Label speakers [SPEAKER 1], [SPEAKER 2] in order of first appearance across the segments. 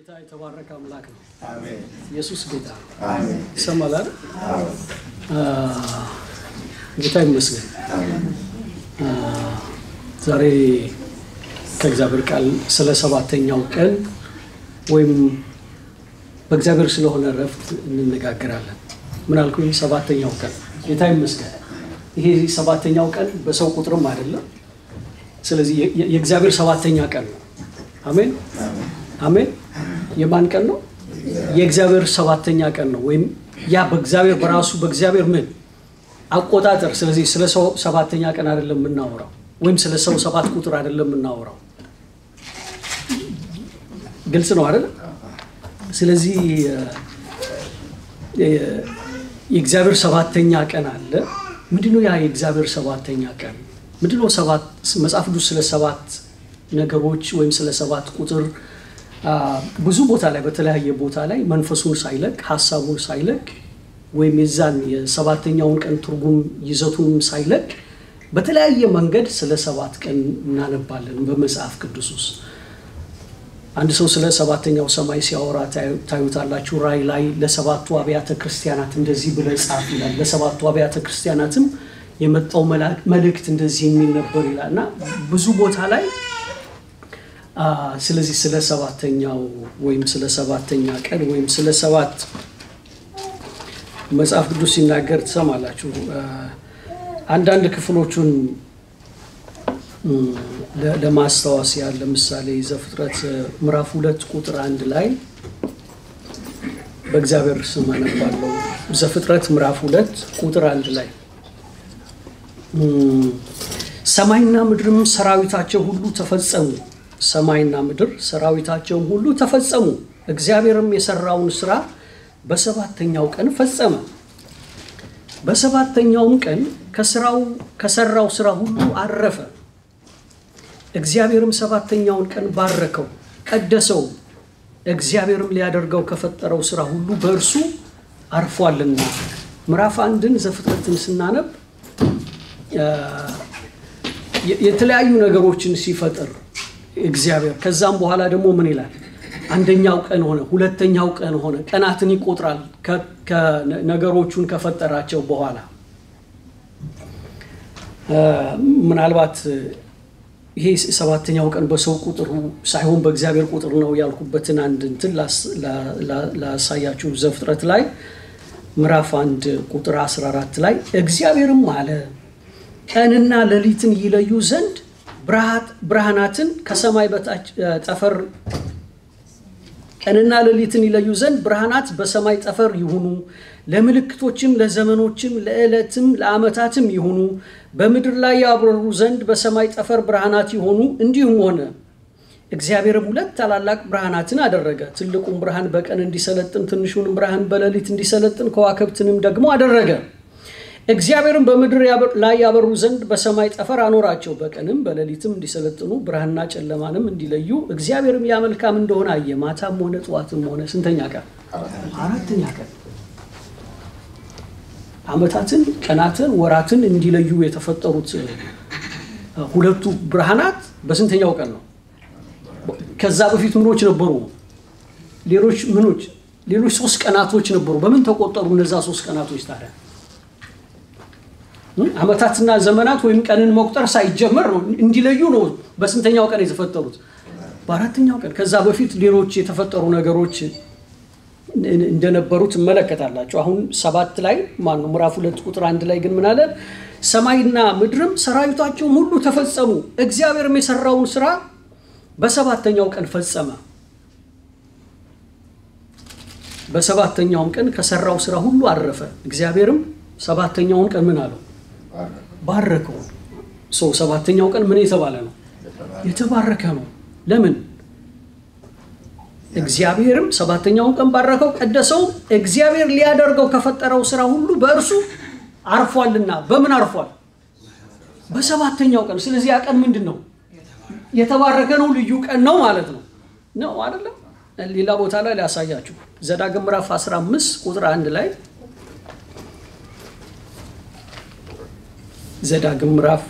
[SPEAKER 1] ጌታ የተባረከ አምላክ ነው።
[SPEAKER 2] አሜን።
[SPEAKER 1] ኢየሱስ ጌታ ነው። አ፣ ጌታ ይመስገን። ዛሬ ከእግዚአብሔር ቃል ስለ ሰባተኛው ቀን ወይም በእግዚአብሔር ስለሆነ እረፍት እንነጋገራለን። ምን አልኩኝ? ሰባተኛው ቀን ጌታ ይመስገን። ይሄ ሰባተኛው ቀን በሰው ቁጥርም አይደለም። ስለዚህ የእግዚአብሔር ሰባተኛ ቀን ነው። አሜን።
[SPEAKER 2] አሜን።
[SPEAKER 1] የማን ቀን ነው? የእግዚአብሔር ሰባተኛ ቀን ነው። ወይም ያ በእግዚአብሔር በራሱ በእግዚአብሔር ምን አቆጣጠር። ስለዚህ ስለ ሰው ሰባተኛ ቀን አይደለም የምናወራው፣ ወይም ስለ ሰው ሰባት ቁጥር አይደለም የምናወራው። ግልጽ ነው አይደል? ስለዚህ የእግዚአብሔር ሰባተኛ ቀን አለ። ምንድነው ያ የእግዚአብሔር ሰባተኛ ቀን? ምንድነው ሰባት መጽሐፍ ቅዱስ ስለ ሰባት ነገሮች ወይም ስለ ሰባት ቁጥር ብዙ ቦታ ላይ በተለያየ ቦታ ላይ መንፈሱን ሳይለቅ ሀሳቡን ሳይለቅ ወይም የዛን የሰባተኛውን ቀን ትርጉም ይዘቱን ሳይለቅ በተለያየ መንገድ ስለ ሰባት ቀን እናነባለን በመጽሐፍ ቅዱስ ውስጥ። አንድ ሰው ስለ ሰባተኛው ሰማይ ሲያወራ ታዩ- ታዩታላችሁ። ራእይ ላይ ለሰባቱ አብያተ ክርስቲያናት እንደዚህ ብለህ ጻፍ ይላል። ለሰባቱ አብያተ ክርስቲያናትም የመጣው መልእክት እንደዚህ የሚል ነበር ይላል እና ብዙ ቦታ ላይ ስለዚህ ስለ ሰባተኛው ወይም ስለ ሰባተኛ ቀን ወይም ስለ ሰባት መጽሐፍ ቅዱስ ሲናገር ትሰማላችሁ። አንዳንድ ክፍሎቹን ለማስታወስ ያህል ለምሳሌ ዘፍጥረት ምዕራፍ ሁለት ቁጥር አንድ ላይ በእግዚአብሔር ስም አነባለሁ። ዘፍጥረት ምዕራፍ ሁለት ቁጥር አንድ ላይ ሰማይና ምድርም ሰራዊታቸው ሁሉ ተፈጸሙ። ሰማይና ምድር ሰራዊታቸውም ሁሉ ተፈጸሙ። እግዚአብሔርም የሰራውን ስራ በሰባተኛው ቀን ፈጸመ። በሰባተኛውም ቀን ከስራው ከሰራው ስራ ሁሉ አረፈ። እግዚአብሔርም ሰባተኛውን ቀን ባረከው፣ ቀደሰው። እግዚአብሔርም ሊያደርገው ከፈጠረው ስራ ሁሉ በእርሱ አርፏልና። ምዕራፍ አንድን ዘፍጥረትን ስናነብ የተለያዩ ነገሮችን ሲፈጥር እግዚአብሔር ከዛም በኋላ ደግሞ ምን ይላል? አንደኛው ቀን ሆነ፣ ሁለተኛው ቀን ሆነ። ቀናትን ይቆጥራል ነገሮቹን ከፈጠራቸው በኋላ ምናልባት ይሄ ሰባተኛው ቀን በሰው ቁጥር ሳይሆን በእግዚአብሔር ቁጥር ነው ያልኩበትን አንድ እንትን ላሳያችሁ። ዘፍጥረት ላይ ምዕራፍ አንድ ቁጥር 14 ላይ እግዚአብሔርም አለ ቀንና ሌሊትን ይለዩ ዘንድ ብርሃናትን ከሰማይ በታች ጠፈር ቀንና ሌሊትን ይለዩ ዘንድ ብርሃናት በሰማይ ጠፈር ይሁኑ፣ ለምልክቶችም፣ ለዘመኖችም፣ ለዕለትም፣ ለዓመታትም ይሁኑ፣ በምድር ላይ ያብረሩ ዘንድ በሰማይ ጠፈር ብርሃናት ይሆኑ። እንዲሁም ሆነ። እግዚአብሔርም ሁለት ታላላቅ ብርሃናትን አደረገ። ትልቁም ብርሃን በቀን እንዲሰለጥን፣ ትንሹንም ብርሃን በሌሊት እንዲሰለጥን፣ ከዋክብትንም ደግሞ አደረገ። እግዚአብሔርም በምድር ላይ ያበሩ ዘንድ በሰማይ ጠፈር አኖራቸው፣ በቀንም በሌሊትም እንዲሰለጥኑ ብርሃንና ጨለማንም እንዲለዩ። እግዚአብሔርም ያ መልካም እንደሆነ አየ። ማታም ሆነ ጠዋትም ሆነ ስንተኛ ቀን? አራተኛ ቀን። ዓመታትን፣ ቀናትን፣ ወራትን እንዲለዩ የተፈጠሩት ሁለቱ ብርሃናት በስንተኛው ቀን ነው? ከዛ በፊት ምኖች ነበሩ? ሌሎች ምኖች? ሌሎች ሶስት ቀናቶች ነበሩ። በምን ተቆጠሩ እነዛ ሶስት ቀናቶች ታዲያ? ዓመታትና ዘመናት ወይም ቀንን መቁጠር ሳይጀመር ነው እንዲለዩ ነው። በስንተኛው ቀን የተፈጠሩት? በአራተኛው ቀን። ከዛ በፊት ሌሎች የተፈጠሩ ነገሮች እንደነበሩ ትመለከታላችሁ። አሁን ሰባት ላይ ማነው ምዕራፍ ሁለት ቁጥር አንድ ላይ ግን ምን አለ? ሰማይና ምድርም ሰራዊታቸውም ሁሉ ተፈጸሙ፣ እግዚአብሔርም የሰራውን ስራ በሰባተኛው ቀን ፈጸመ። በሰባተኛውም ቀን ከሰራው ስራ ሁሉ አረፈ። እግዚአብሔርም ሰባተኛውን ቀን ምን አለው? ባረከው። ሰው ሰባተኛው ቀን ምን የተባለ ነው? የተባረከ ነው። ለምን? እግዚአብሔርም ሰባተኛውን ቀን ባረከው፣ ቀደሰው። እግዚአብሔር ሊያደርገው ከፈጠረው ስራ ሁሉ በእርሱ አርፏልና። በምን አርፏል? በሰባተኛው ቀን። ስለዚህ ያ ቀን ምንድን ነው? የተባረከ ነው። ልዩ ቀን ነው ማለት ነው። ነው አይደለም? ሌላ ቦታ ላይ ሊያሳያችሁ ዘዳግም ምዕራፍ 15 ቁጥር አንድ ላይ ዘዳግም ምዕራፍ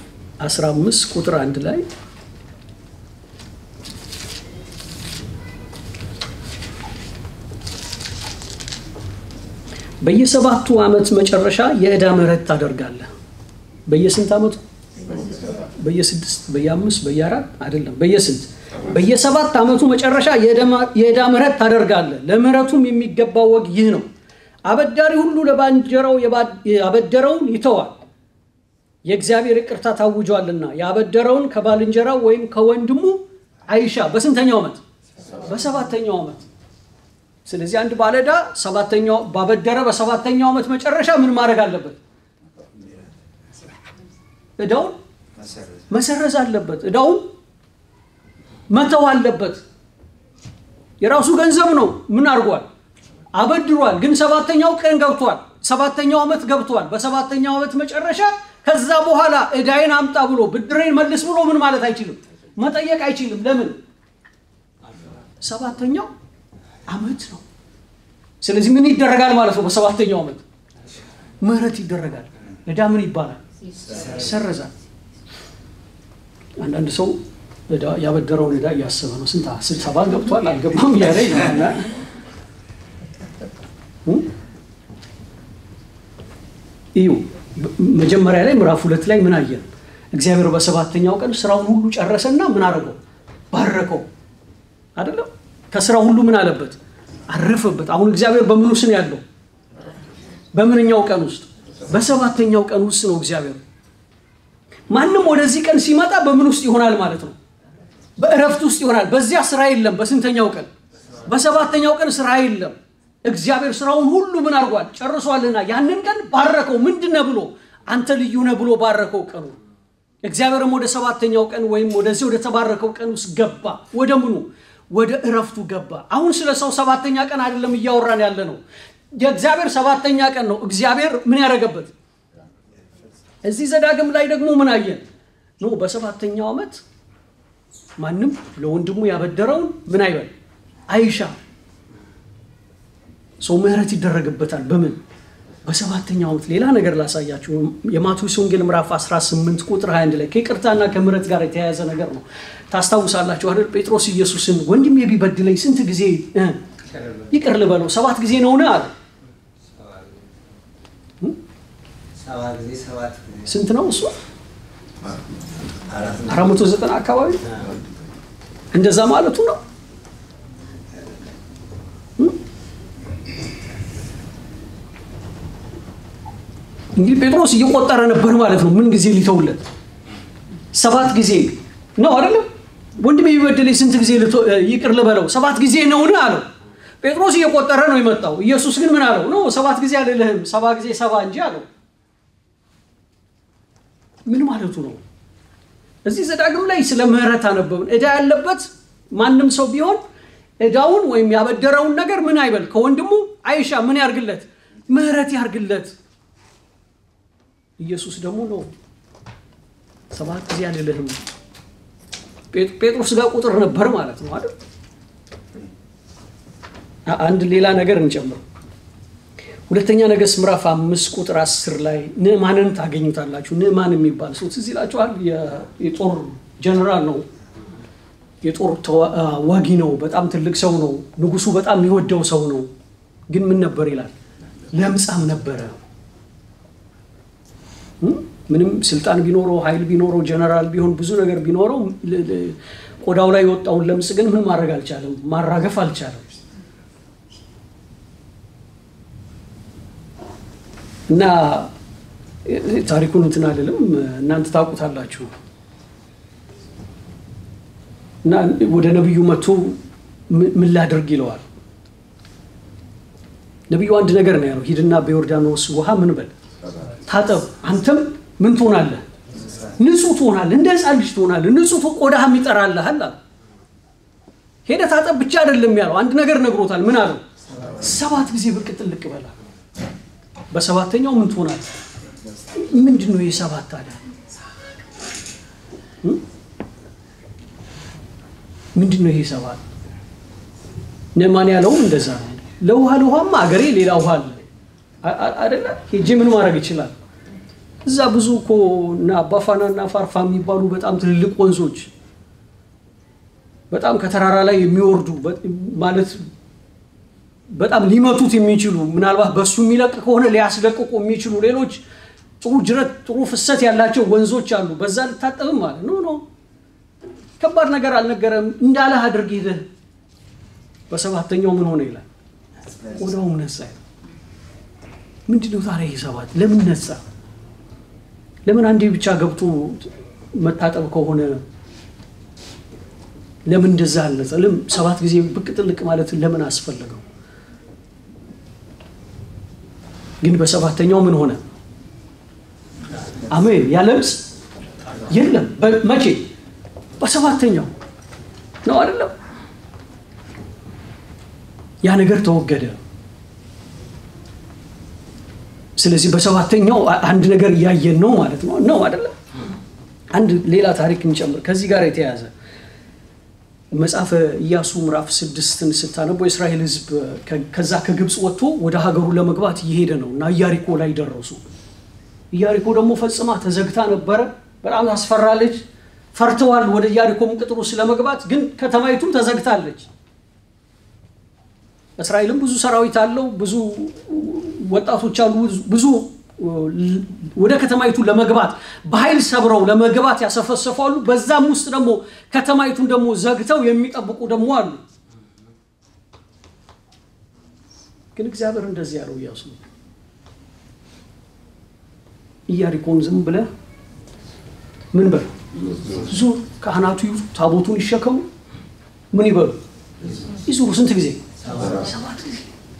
[SPEAKER 1] 15 ቁጥር 1 ላይ በየሰባቱ ዓመት መጨረሻ የእዳ ምሕረት ታደርጋለህ። በየስንት ዓመቱ? በየስድስት፣ በየአምስት፣ በየአራት አይደለም፣ በየስንት በየሰባት ዓመቱ መጨረሻ የእዳ ምሕረት ታደርጋለህ። ለምሕረቱም የሚገባ ወግ ይህ ነው። አበዳሪ ሁሉ ለባንጀራው ያበደረውን ይተዋል የእግዚአብሔር ይቅርታ ታውጇልና። ያበደረውን ከባልንጀራው ወይም ከወንድሙ አይሻ። በስንተኛው ዓመት? በሰባተኛው ዓመት። ስለዚህ አንድ ባለዕዳ ሰባተኛው ባበደረ በሰባተኛው ዓመት መጨረሻ ምን ማድረግ አለበት? ዕዳውን መሰረዝ አለበት። ዕዳውን መተው አለበት። የራሱ ገንዘብ ነው። ምን አድርጓል? አበድሯል። ግን ሰባተኛው ቀን ገብቷል። ሰባተኛው ዓመት ገብቷል። በሰባተኛው ዓመት መጨረሻ ከዛ በኋላ ዕዳዬን አምጣ ብሎ ብድሬን መልስ ብሎ ምን ማለት አይችልም፣ መጠየቅ አይችልም። ለምን? ሰባተኛው ዓመት ነው። ስለዚህ ምን ይደረጋል ማለት ነው? በሰባተኛው ዓመት ምህረት ይደረጋል። ዕዳ ምን ይባላል? ይሰረዛል። አንዳንድ ሰው ያበደረውን ዕዳ እያሰበ ነው። ስንት ስብሰባ ገብቷል አልገባም እያለ እዩ መጀመሪያ ላይ ምዕራፍ ሁለት ላይ ምን አየን? እግዚአብሔር በሰባተኛው ቀን ስራውን ሁሉ ጨረሰና ምን አደረገው? ባረከው። አይደለም ከስራው ሁሉ ምን አለበት? አረፈበት። አሁን እግዚአብሔር በምን ውስጥ ያለው? በምንኛው ቀን ውስጥ? በሰባተኛው ቀን ውስጥ ነው እግዚአብሔር። ማንም ወደዚህ ቀን ሲመጣ በምን ውስጥ ይሆናል ማለት ነው? በእረፍት ውስጥ ይሆናል። በዚያ ስራ የለም። በስንተኛው ቀን? በሰባተኛው ቀን ስራ የለም። እግዚአብሔር ስራውን ሁሉ ምን አድርጓል? ጨርሷልና ያንን ቀን ባረከው። ምንድን ነህ ብሎ አንተ ልዩ ነህ ብሎ ባረከው ቀኑ። እግዚአብሔርም ወደ ሰባተኛው ቀን ወይም ወደዚህ ወደ ተባረከው ቀን ውስጥ ገባ። ወደ ምኑ? ወደ እረፍቱ ገባ። አሁን ስለ ሰው ሰባተኛ ቀን አይደለም እያወራን ያለ ነው። የእግዚአብሔር ሰባተኛ ቀን ነው። እግዚአብሔር ምን ያደረገበት? እዚህ ዘዳግም ላይ ደግሞ ምን አየን? ኖ በሰባተኛው ዓመት ማንም ለወንድሙ ያበደረውን ምን አይበል አይሻ ሰው ምህረት ይደረግበታል። በምን በሰባተኛው ዓመት። ሌላ ነገር ላሳያችሁ። የማቴዎስ ወንጌል ምዕራፍ 18 ቁጥር 21 ላይ ከይቅርታና ከምሕረት ጋር የተያያዘ ነገር ነው። ታስታውሳላችሁ አይደል? ጴጥሮስ ኢየሱስን ወንድሜ ቢበድለኝ ስንት ጊዜ ይቅር ልበለው? ሰባት ጊዜ ነውን አለ። ስንት ነው እሱ? አራት መቶ ዘጠና አካባቢ እንደዛ ማለቱ ነው። እንግዲህ ጴጥሮስ እየቆጠረ ነበር ማለት ነው። ምን ጊዜ ሊተውለት? ሰባት ጊዜ ነው አይደለም? ወንድሜ ቢበድለኝ ስንት ጊዜ ይቅር ልበለው? ሰባት ጊዜ ነውን አለው። ጴጥሮስ እየቆጠረ ነው የመጣው። ኢየሱስ ግን ምን አለው? ነው ሰባት ጊዜ አልልህም፣ ሰባ ጊዜ ሰባ እንጂ አለው። ምን ማለቱ ነው? እዚህ ዘዳግም ላይ ስለ ምህረት አነበብን። ዕዳ ያለበት ማንም ሰው ቢሆን ዕዳውን ወይም ያበደረውን ነገር ምን አይበል፣ ከወንድሙ አይሻ ምን ያርግለት? ምህረት ያርግለት። ኢየሱስ ደግሞ ነው ሰባት ጊዜ አልልህም። ጴጥሮስ ጋር ቁጥር ነበር ማለት ነው አይደል? አንድ ሌላ ነገር እንጨምር። ሁለተኛ ነገሥት ምዕራፍ አምስት ቁጥር አስር ላይ ንዕማንን ታገኙታላችሁ። ንዕማን የሚባል ሰው ትዝ ይላችኋል። የጦር ጀነራል ነው። የጦር ዋጊ ነው። በጣም ትልቅ ሰው ነው። ንጉሱ በጣም የሚወደው ሰው ነው። ግን ምን ነበር ይላል? ለምጻም ነበረ። ምንም ስልጣን ቢኖረው ኃይል ቢኖረው ጀነራል ቢሆን ብዙ ነገር ቢኖረው ቆዳው ላይ የወጣውን ለምጽ ግን ምን ማድረግ አልቻለም፣ ማራገፍ አልቻለም። እና ታሪኩን እንትን አይደለም እናንተ ታውቁታላችሁ። እና ወደ ነቢዩ መጥቶ ምን ላድርግ ይለዋል። ነቢዩ አንድ ነገር ነው ያለው፣ ሂድና በዮርዳኖስ ውሃ ምን በል ታጠብ፣ አንተም ምን ትሆናለህ? ንጹህ ትሆናለህ፣ እንደ ሕፃን ልጅ ትሆናለህ፣ ንጹህ ቆዳህም ይጠራልሃል አለ። ሄደህ ታጠብ ብቻ አይደለም ያለው፣ አንድ ነገር ነግሮታል። ምን አለው? ሰባት ጊዜ ብቅ ጥልቅ በላ በሰባተኛው ምን ትሆናለህ? ምንድን ነው የሰባት ታዲያ? ምንድን ነው ይሄ ሰባት? ነማን ያለውም እንደዛ ነው። ለውሃ ለውሃማ አገሬ ሌላ ውሃ አለ አይደለ? ሄጄ ምን ማድረግ ይችላል? እዛ ብዙ እኮ እና አባና እና ፋርፋ የሚባሉ በጣም ትልልቅ ወንዞች በጣም ከተራራ ላይ የሚወርዱ ማለት በጣም ሊመቱት የሚችሉ ምናልባት በሱ የሚለቅ ከሆነ ሊያስለቅቁ የሚችሉ ሌሎች ጥሩ ጅረት ጥሩ ፍሰት ያላቸው ወንዞች አሉ። በዛ ልታጠብም ማለት no no ከባድ ነገር አልነገረም። እንዳለህ አድርግ ሂደህ በሰባተኛው ምን ሆነ ይላል። ወዲያውም ነጻ። ምንድን ነው ታዲያ ይህ ሰባት ለምን ነጻ? ለምን አንዴ ብቻ ገብቶ መታጠብ ከሆነ ለምን እንደዛ አልነጻ? ለምን ሰባት ጊዜ ብቅ ጥልቅ ማለት ለምን አስፈለገው? ግን በሰባተኛው ምን ሆነ? አሜን። ያ ለምጽ የለም። መቼ? በሰባተኛው ነው አይደለም? ያ ነገር ተወገደ። ስለዚህ በሰባተኛው አንድ ነገር እያየን ነው ማለት ነው ነው አይደለም? አንድ ሌላ ታሪክ እንጨምር ከዚህ ጋር የተያያዘ መጽሐፈ ኢያሱ ምዕራፍ ስድስትን ስታነቡ የእስራኤል ሕዝብ ከዛ ከግብፅ ወጥቶ ወደ ሀገሩ ለመግባት እየሄደ ነው እና ኢያሪኮ ላይ ደረሱ። ኢያሪኮ ደግሞ ፈጽማ ተዘግታ ነበረ። በጣም ታስፈራለች። ፈርተዋል ወደ ኢያሪኮም ቅጥሩ ስለመግባት፣ ግን ከተማይቱም ተዘግታለች። እስራኤልም ብዙ ሰራዊት አለው፣ ብዙ ወጣቶች አሉ፣ ብዙ ወደ ከተማይቱ ለመግባት በኃይል ሰብረው ለመግባት ያሰፈሰፋሉ። በዛም ውስጥ ደግሞ ከተማይቱን ደግሞ ዘግተው የሚጠብቁ ደግሞ አሉ። ግን እግዚአብሔር እንደዚህ ያለው ኢያሱ ኢያሪኮን ዝም ብለህ ምን በል ዙር፣ ካህናቱ ታቦቱን ይሸከሙ፣ ምን ይበሉ ይዙሩ። ስንት ጊዜ?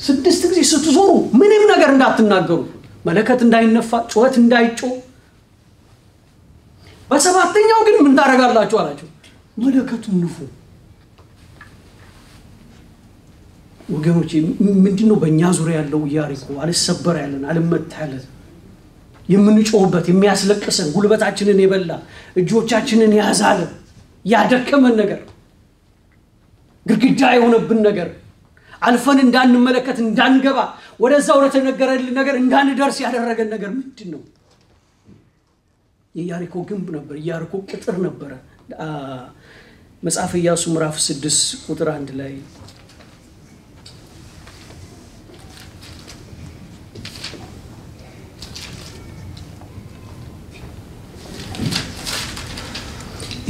[SPEAKER 1] ስድስት ጊዜ ስትዞሩ ምንም ነገር እንዳትናገሩ መለከት እንዳይነፋ ጩኸት እንዳይጮ። በሰባተኛው ግን ምን ታደርጋላችሁ አላቸው። መለከቱን ንፉ። ወገኖች ምንድን ነው በእኛ ዙሪያ ያለው ኢያሪኮ አልሰበር ያለን አልመታ ያለን የምንጮህበት የሚያስለቅሰን ጉልበታችንን የበላ እጆቻችንን ያዛለ ያደከመን ነገር ግድግዳ የሆነብን ነገር አልፈን እንዳንመለከት እንዳንገባ ወደዛ ወደተነገረልን ነገር እንዳንደርስ ያደረገን ነገር ምንድን ነው? የኢያሪኮ ግንብ ነበር። ኢያሪኮ ቅጥር ነበረ። መጽሐፈ ኢያሱ ምዕራፍ ስድስት ቁጥር አንድ ላይ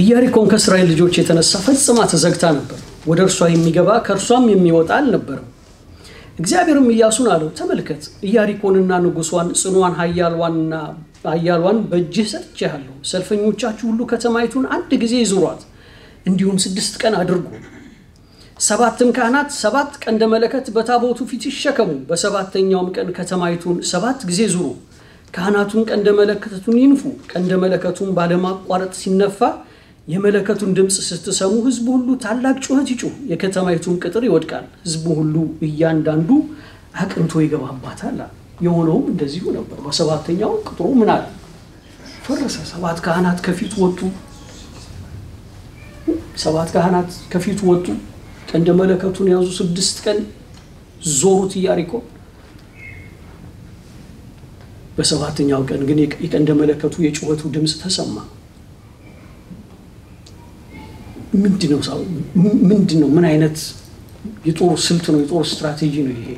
[SPEAKER 1] ኢያሪኮን ከእስራኤል ልጆች የተነሳ ፈጽማ ተዘግታ ነበር። ወደ እርሷ የሚገባ ከእርሷም የሚወጣ አልነበረም። እግዚአብሔርም ኢያሱን አለው፣ ተመልከት ኢያሪኮንና ንጉሷን ጽኗን ኃያልዋንና ኃያሏን በእጅህ ሰጥቼሃለሁ። ሰልፈኞቻችሁ ሁሉ ከተማይቱን አንድ ጊዜ ይዙሯት፣ እንዲሁም ስድስት ቀን አድርጉ። ሰባትም ካህናት ሰባት ቀንደ መለከት በታቦቱ ፊት ይሸከሙ። በሰባተኛውም ቀን ከተማይቱን ሰባት ጊዜ ዙሩ። ካህናቱን ቀንደ መለከቱን ይንፉ። ቀንደ መለከቱን ባለማቋረጥ ሲነፋ የመለከቱን ድምፅ ስትሰሙ ሕዝቡ ሁሉ ታላቅ ጩኸት ይጩህ፣ የከተማይቱን ቅጥር ይወድቃል፣ ሕዝቡ ሁሉ እያንዳንዱ አቅንቶ ይገባባታል። የሆነውም እንደዚሁ ነበር። በሰባተኛው ቅጥሩ ምን አለ? ፈረሰ። ሰባት ካህናት ከፊት ወጡ። ሰባት ካህናት ከፊት ወጡ። ቀንደ መለከቱን የያዙ ስድስት ቀን ዞሩት ኢያሪኮ። በሰባተኛው ቀን ግን የቀንደ መለከቱ የጩኸቱ ድምፅ ተሰማ። ምንድን ነው? ምንድን ነው? ምን አይነት የጦር ስልት ነው? የጦር ስትራቴጂ ነው ይሄ?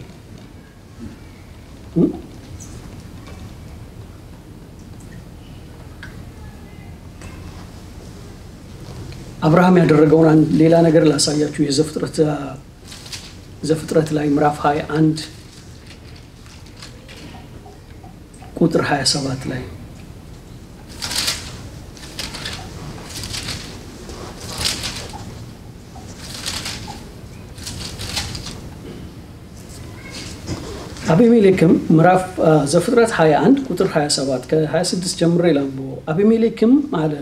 [SPEAKER 1] አብርሃም ያደረገውን ሌላ ነገር ላሳያችሁ። የዘፍጥረት ዘፍጥረት ላይ ምዕራፍ 21 ቁጥር 27 ላይ አቤሜሌክም ምዕራፍ ዘፍጥረት 21 ቁጥር 27 ከ26 ጀምሮ ይላሉ። አቤሜሌክም አለ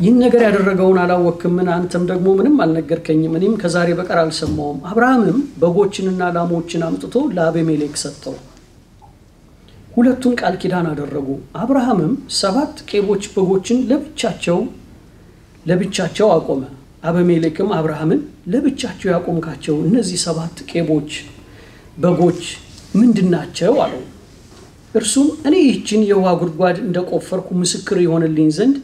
[SPEAKER 1] ይህን ነገር ያደረገውን አላወክምን? አንተም ደግሞ ምንም አልነገርከኝም፣ እኔም ከዛሬ በቀር አልሰማውም። አብርሃምም በጎችንና ላሞችን አምጥቶ ለአቤሜሌክ ሰጠው። ሁለቱም ቃል ኪዳን አደረጉ። አብርሃምም ሰባት ቄቦች በጎችን ለብቻቸው ለብቻቸው አቆመ። አቤሜሌክም አብርሃምን ለብቻቸው ያቆምካቸው እነዚህ ሰባት ቄቦች በጎች ምንድናቸው? አለው። እርሱም እኔ ይህችን የውሃ ጉድጓድ እንደቆፈርኩ ምስክር የሆንልኝ ዘንድ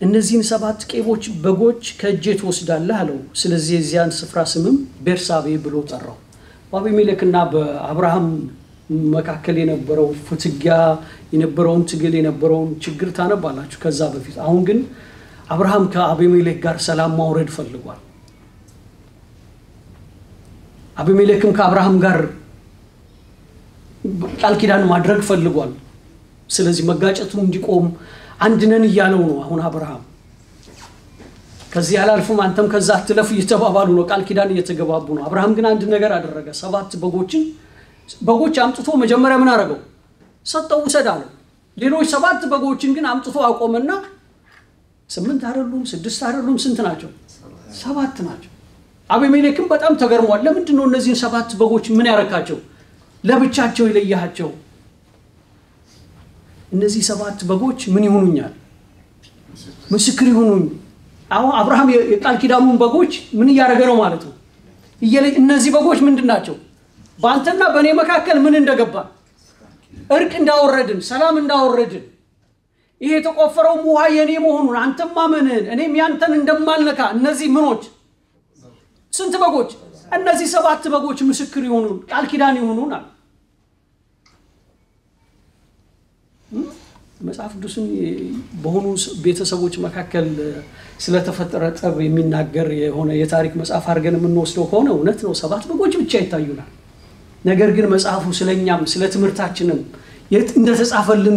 [SPEAKER 1] እነዚህን ሰባት ቄቦች በጎች ከእጄ ትወስዳለህ አለው። ስለዚህ የዚያን ስፍራ ስምም ቤርሳቤ ብሎ ጠራው። በአቤሜሌክና በአብርሃም መካከል የነበረው ፍትጊያ የነበረውን ትግል የነበረውን ችግር ታነባላችሁ ከዛ በፊት። አሁን ግን አብርሃም ከአቤሜሌክ ጋር ሰላም ማውረድ ፈልጓል። አቤሜሌክም ከአብርሃም ጋር ቃል ኪዳን ማድረግ ፈልጓል። ስለዚህ መጋጨቱ እንዲቆም አንድ ነን እያለው ነው አሁን አብርሃም። ከዚህ አላልፍም አንተም ከዛ አትለፍ እየተባባሉ ነው፣ ቃል ኪዳን እየተገባቡ ነው። አብርሃም ግን አንድ ነገር አደረገ። ሰባት በጎችን በጎች አምጥቶ መጀመሪያ ምን አደረገው? ሰጠው፣ ውሰድ አለው። ሌሎች ሰባት በጎችን ግን አምጥቶ አቆመና ስምንት አይደሉም ስድስት አይደሉም ስንት ናቸው? ሰባት ናቸው። አቤሜሌክም በጣም ተገርሟል። ለምንድን ነው እነዚህን ሰባት በጎች ምን ያረካቸው? ለብቻቸው የለያቸው? እነዚህ ሰባት በጎች ምን ይሆኑኛል? ምስክር ይሆኑኝ። አሁን አብርሃም የቃል ኪዳኑን በጎች ምን እያደረገ ነው ማለት ነው? እነዚህ በጎች ምንድን ናቸው? በአንተና በእኔ መካከል ምን እንደገባ እርቅ እንዳወረድን፣ ሰላም እንዳወረድን ይሄ የተቆፈረውም ውሃ የኔ መሆኑን አንተም ማመንህን እኔም ያንተን እንደማልነካ እነዚህ ምኖች ስንት በጎች እነዚህ ሰባት በጎች ምስክር ይሆኑን ቃል ኪዳን ይሆኑን አለ። መጽሐፍ ቅዱስን በሆኑ ቤተሰቦች መካከል ስለተፈጠረ ጠብ የሚናገር የሆነ የታሪክ መጽሐፍ አድርገን የምንወስደው ከሆነ እውነት ነው፣ ሰባት በጎች ብቻ ይታዩናል። ነገር ግን መጽሐፉ ስለኛም ስለ ትምህርታችንም እንደተጻፈልን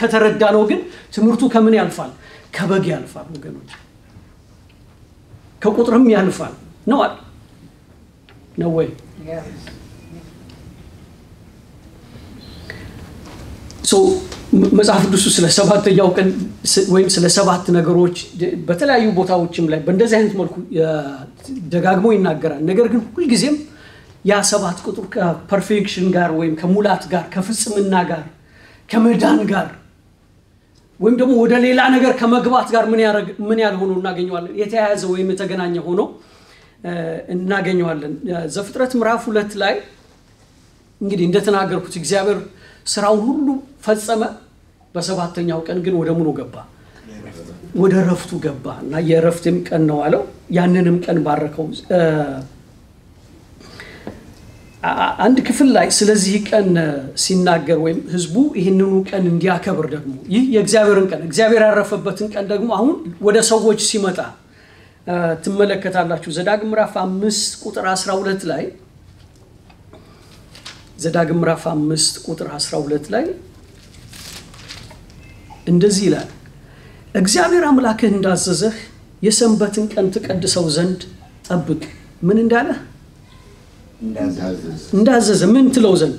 [SPEAKER 1] ከተረዳ ነው። ግን ትምህርቱ ከምን ያልፋል? ከበግ ያልፋል ወገኖች፣ ከቁጥርም ያልፋል ነው አይደል? ነው ወይ? መጽሐፍ ቅዱሱ ስለ ሰባተኛው ቀን ወይም ስለ ሰባት ነገሮች በተለያዩ ቦታዎችም ላይ በእንደዚህ አይነት መልኩ ደጋግሞ ይናገራል። ነገር ግን ሁልጊዜም ያ ሰባት ቁጥር ከፐርፌክሽን ጋር ወይም ከሙላት ጋር ከፍጽምና ጋር ከመዳን ጋር ወይም ደግሞ ወደ ሌላ ነገር ከመግባት ጋር ምን ያህል ሆኖ እናገኘዋለን? የተያያዘ ወይም የተገናኘ ሆኖ እናገኘዋለን። ዘፍጥረት ምዕራፍ ሁለት ላይ እንግዲህ እንደተናገርኩት እግዚአብሔር ስራውን ሁሉ ፈጸመ። በሰባተኛው ቀን ግን ወደ ምኑ ገባ? ወደ እረፍቱ ገባ እና የእረፍትም ቀን ነው አለው። ያንንም ቀን ባረከው። አንድ ክፍል ላይ ስለዚህ ቀን ሲናገር ወይም ህዝቡ ይህንኑ ቀን እንዲያከብር ደግሞ ይህ የእግዚአብሔርን ቀን እግዚአብሔር ያረፈበትን ቀን ደግሞ አሁን ወደ ሰዎች ሲመጣ ትመለከታላችሁ። ዘዳግም ምዕራፍ አምስት ቁጥር 12 ላይ ዘዳግም ምዕራፍ አምስት ቁጥር 12 ላይ እንደዚህ ይላል፣ እግዚአብሔር አምላክህ እንዳዘዘህ የሰንበትን ቀን ትቀድሰው ዘንድ ጠብቅ። ምን እንዳለ እንዳዘዘ ምን ትለው ዘንድ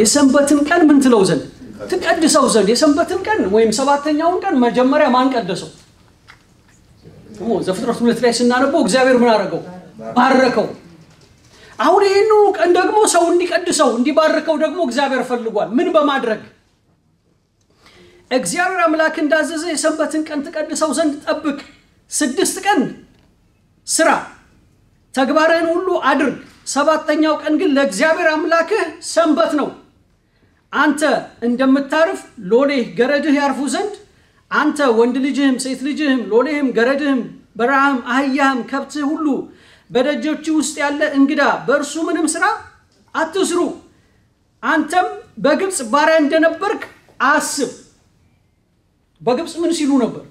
[SPEAKER 1] የሰንበትን ቀን ምን ትለው ዘንድ ትቀድሰው ዘንድ የሰንበትን ቀን ወይም ሰባተኛውን ቀን መጀመሪያ ማን ቀደሰው? ዘፍጥረት ሁለት ላይ ስናነበው እግዚአብሔር ምን አደረገው? ባረከው። አሁን ይህኑ ቀን ደግሞ ሰው እንዲቀድሰው እንዲባርከው ደግሞ እግዚአብሔር ፈልጓል። ምን በማድረግ እግዚአብሔር አምላክ እንዳዘዘ የሰንበትን ቀን ትቀድሰው ዘንድ ጠብቅ። ስድስት ቀን ስራ፣ ተግባርህን ሁሉ አድርግ። ሰባተኛው ቀን ግን ለእግዚአብሔር አምላክህ ሰንበት ነው። አንተ እንደምታርፍ ሎሌህ ገረድህ ያርፉ ዘንድ አንተ ወንድ ልጅህም ሴት ልጅህም ሎሌህም ገረድህም በረሃም አህያህም ከብትህ ሁሉ በደጆች ውስጥ ያለ እንግዳ በእርሱ ምንም ስራ አትስሩ። አንተም በግብፅ ባሪያ እንደነበርክ አስብ። በግብፅ ምን ሲሉ ነበር?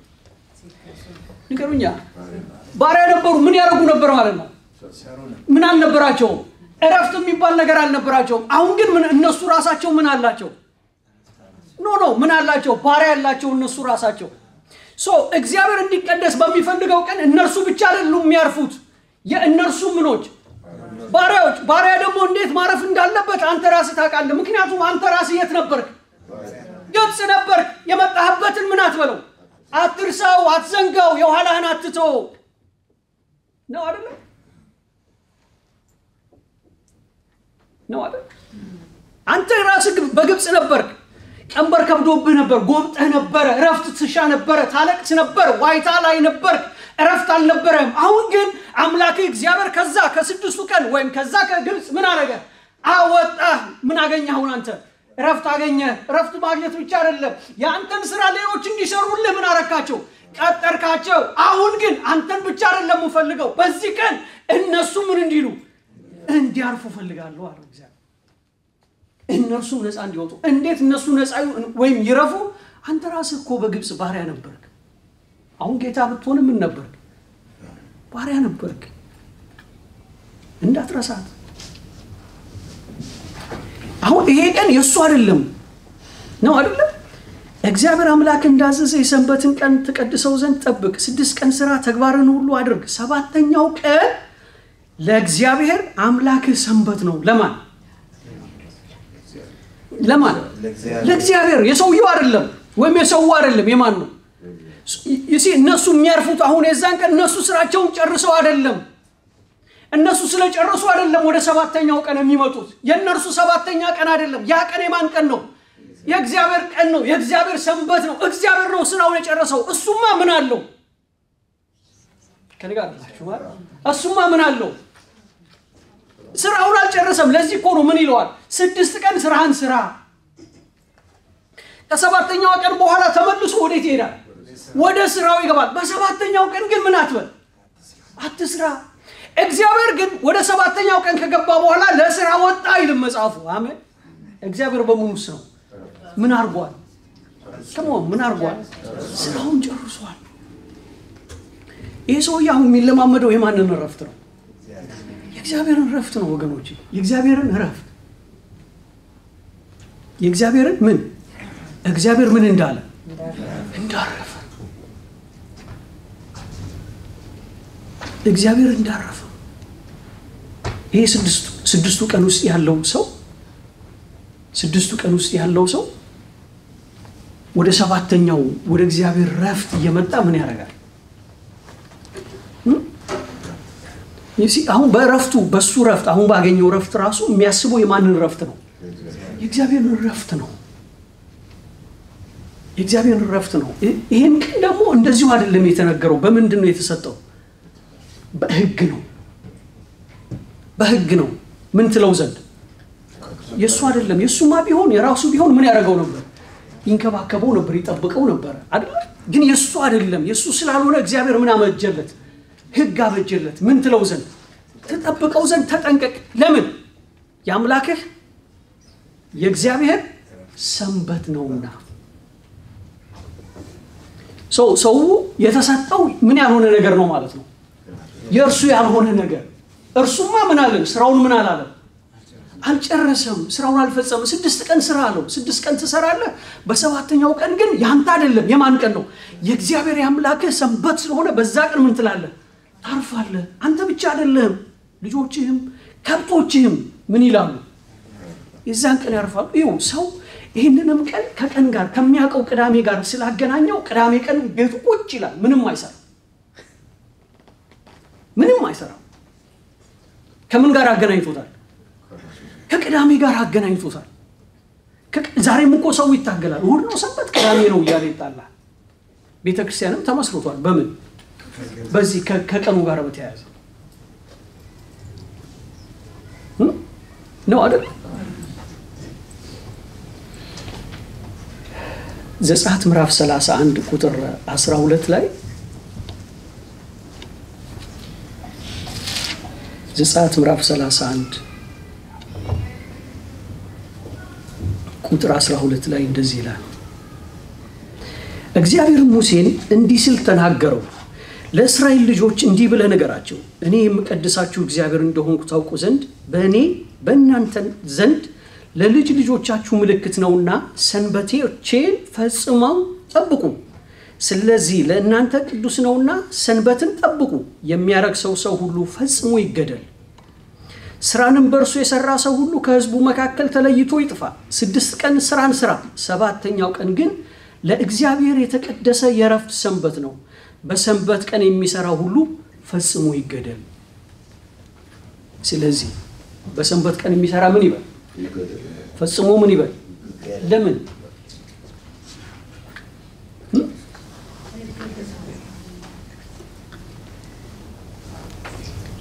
[SPEAKER 1] ንገሩኛ። ባሪያ ነበሩ። ምን ያደርጉ ነበር ማለት ነው? ምን አልነበራቸውም? እረፍት የሚባል ነገር አልነበራቸውም። አሁን ግን እነሱ ራሳቸው ምን አላቸው? no no ምን አላቸው? ባሪያ ያላቸው እነሱ ራሳቸው። so እግዚአብሔር እንዲቀደስ በሚፈልገው ቀን እነርሱ ብቻ አይደሉም የሚያርፉት የእነርሱ ምኖች ባሪያዎች። ባሪያ ደግሞ እንዴት ማረፍ እንዳለበት አንተ ራስህ ታውቃለህ። ምክንያቱም አንተ ራስህ የት ነበርክ? ግብፅ ነበርክ። የመጣህበትን ምን አትበለው፣ አትርሳው፣ አትዘንጋው፣ የኋላህን አትተው ነው አይደለም? ነው አይደል? አንተ ራስህ በግብፅ ነበርክ። ቀንበር ከብዶብህ ነበር፣ ጎብጠህ ነበረ፣ እረፍት ትሻ ነበረ፣ ታለቅስ ነበር፣ ዋይታ ላይ ነበርክ፣ እረፍት አልነበረም። አሁን ግን አምላክህ እግዚአብሔር ከዛ ከስድስቱ ቀን ወይም ከዛ ከግብፅ ምን አረገ? አወጣህ። ምን አገኘህ? አሁን አንተ እረፍት አገኘህ። እረፍት ማግኘት ብቻ አይደለም፣ የአንተን ስራ ሌሎች እንዲሰሩልህ ምን አረካቸው? ቀጠርካቸው። አሁን ግን አንተን ብቻ አይደለም የምፈልገው፣ በዚህ ቀን እነሱ ምን እንዲሉ እንዲ እንዲያርፉ ፈልጋለሁ አለ እግዚአብሔር። እነርሱም ነፃ እንዲወጡ። እንዴት እነሱ ነፃ ወይም ይረፉ? አንተ ራስህ እኮ በግብፅ ባሪያ ነበርክ። አሁን ጌታ ብትሆን ምን ነበርክ? ባሪያ ነበርክ። እንዳትረሳት። አሁን ይሄ ቀን የእሱ አይደለም ነው አይደለም። እግዚአብሔር አምላክ እንዳዘዘ የሰንበትን ቀን ትቀድሰው ዘንድ ጠብቅ። ስድስት ቀን ስራ፣ ተግባርን ሁሉ አድርግ። ሰባተኛው ቀን ለእግዚአብሔር አምላክህ ሰንበት ነው። ለማን ለማን? ለእግዚአብሔር። የሰውየው አይደለም ወይም የሰው አይደለም። የማን ነው? እነሱ የሚያርፉት አሁን የዛን ቀን እነሱ ስራቸውን ጨርሰው አይደለም። እነሱ ስለጨረሱ አይደለም ወደ ሰባተኛው ቀን የሚመጡት። የእነርሱ ሰባተኛ ቀን አይደለም። ያ ቀን የማን ቀን ነው? የእግዚአብሔር ቀን ነው። የእግዚአብሔር ሰንበት ነው። እግዚአብሔር ነው ስራውን የጨረሰው። እሱማ ምን አለው? እሱማ ምን አለው? ስራውን አልጨረሰም። ለዚህ እኮ ነው ምን ይለዋል? ስድስት ቀን ስራህን ስራ። ከሰባተኛው ቀን በኋላ ተመልሶ ወዴት ይሄዳል? ወደ ስራው ይገባል። በሰባተኛው ቀን ግን ምን አትበል፣ አትስራ። እግዚአብሔር ግን ወደ ሰባተኛው ቀን ከገባ በኋላ ለስራ ወጣ አይልም መጽሐፉ። አሜን። እግዚአብሔር በሙሉስ ነው ምን አርጓል? ከሞ ምን አርጓል? ስራውን ጨርሷል። ይህ ሰውዬ አሁን የሚለማመደው የማንን እረፍት ነው? የእግዚአብሔርን እረፍት ነው ወገኖች፣ የእግዚአብሔርን እረፍት የእግዚአብሔርን ምን እግዚአብሔር ምን እንዳለ እንዳረፈ እግዚአብሔር እንዳረፈ ይሄ ስድስቱ ቀን ውስጥ ያለው ሰው ስድስቱ ቀን ውስጥ ያለው ሰው ወደ ሰባተኛው ወደ እግዚአብሔር ረፍት እየመጣ ምን ያደርጋል? አሁን በእረፍቱ በሱ ረፍት አሁን ባገኘው ረፍት ራሱ የሚያስበው የማንን ረፍት ነው? የእግዚአብሔርን ረፍት ነው። የእግዚአብሔርን ረፍት ነው። ይህን ቀን ደግሞ እንደዚሁ አይደለም የተነገረው። በምንድን ነው የተሰጠው? በሕግ ነው። በሕግ ነው። ምን ትለው ዘንድ የእሱ አይደለም። የእሱማ ቢሆን የራሱ ቢሆን ምን ያደርገው ነበር? ይንከባከበው ነበር፣ ይጠብቀው ነበር አይደለ? ግን የእሱ አይደለም። የእሱ ስላልሆነ እግዚአብሔር ምን አበጀለት? ሕግ አበጀለት። ምን ትለው ዘንድ ትጠብቀው ዘንድ ተጠንቀቅ። ለምን? የአምላክህ የእግዚአብሔር ሰንበት ነውና። ሰው ሰው የተሰጠው ምን ያልሆነ ነገር ነው ማለት ነው። የእርሱ ያልሆነ ነገር እርሱማ ምን አለን? ስራውን ምን አላለም? አልጨረሰም። ስራውን አልፈጸመም። ስድስት ቀን ስራ አለው። ስድስት ቀን ትሰራለህ። በሰባተኛው ቀን ግን ያንተ አይደለም። የማን ቀን ነው? የእግዚአብሔር የአምላክህ ሰንበት ስለሆነ በዛ ቀን ምን ትላለህ? ታርፋለህ። አንተ ብቻ አይደለህም፣ ልጆችህም ከብቶችህም ምን ይላሉ? የዛን ቀን ያርፋሉ። ይኸው ሰው ይህንንም ቀን ከቀን ጋር ከሚያውቀው ቅዳሜ ጋር ስላገናኘው ቅዳሜ ቀን ቤቱ ቁጭ ይላል። ምንም አይሰራም። ምንም አይሰራም። ከምን ጋር አገናኝቶታል? ከቅዳሜ ጋር አገናኝቶታል። ዛሬም እኮ ሰው ይታገላል። እሑድ ነው ሰንበት፣ ቅዳሜ ነው እያለ ይጣላል። ቤተ ክርስቲያንም ተመስርቷል። በምን በዚህ ከቀኑ ጋር በተያያዘ ነው አይደል? ዘጸአት ምዕራፍ 31 ቁጥር 12 ላይ ዘጸአት ምዕራፍ 31 ቁጥር 12 ላይ እንደዚህ ይላል። እግዚአብሔር ሙሴን እንዲህ ሲል ተናገረው፣ ለእስራኤል ልጆች እንዲህ ብለህ ንገራቸው፣ እኔ የምቀድሳችሁ እግዚአብሔር እንደሆንኩ ታውቁ ዘንድ በእኔ በእናንተ ዘንድ ለልጅ ልጆቻችሁ ምልክት ነውና ሰንበቴዎቼን ፈጽመው ጠብቁ። ስለዚህ ለእናንተ ቅዱስ ነውና ሰንበትን ጠብቁ። የሚያረክሰው ሰው ሁሉ ፈጽሞ ይገደል። ስራንም በእርሱ የሰራ ሰው ሁሉ ከሕዝቡ መካከል ተለይቶ ይጥፋ። ስድስት ቀን ስራን ስራ፣ ሰባተኛው ቀን ግን ለእግዚአብሔር የተቀደሰ የእረፍት ሰንበት ነው። በሰንበት ቀን የሚሰራ ሁሉ ፈጽሞ ይገደል። ስለዚህ በሰንበት ቀን የሚሰራ ምን ይበል? ፈጽሞ ምን ይበል? ለምን?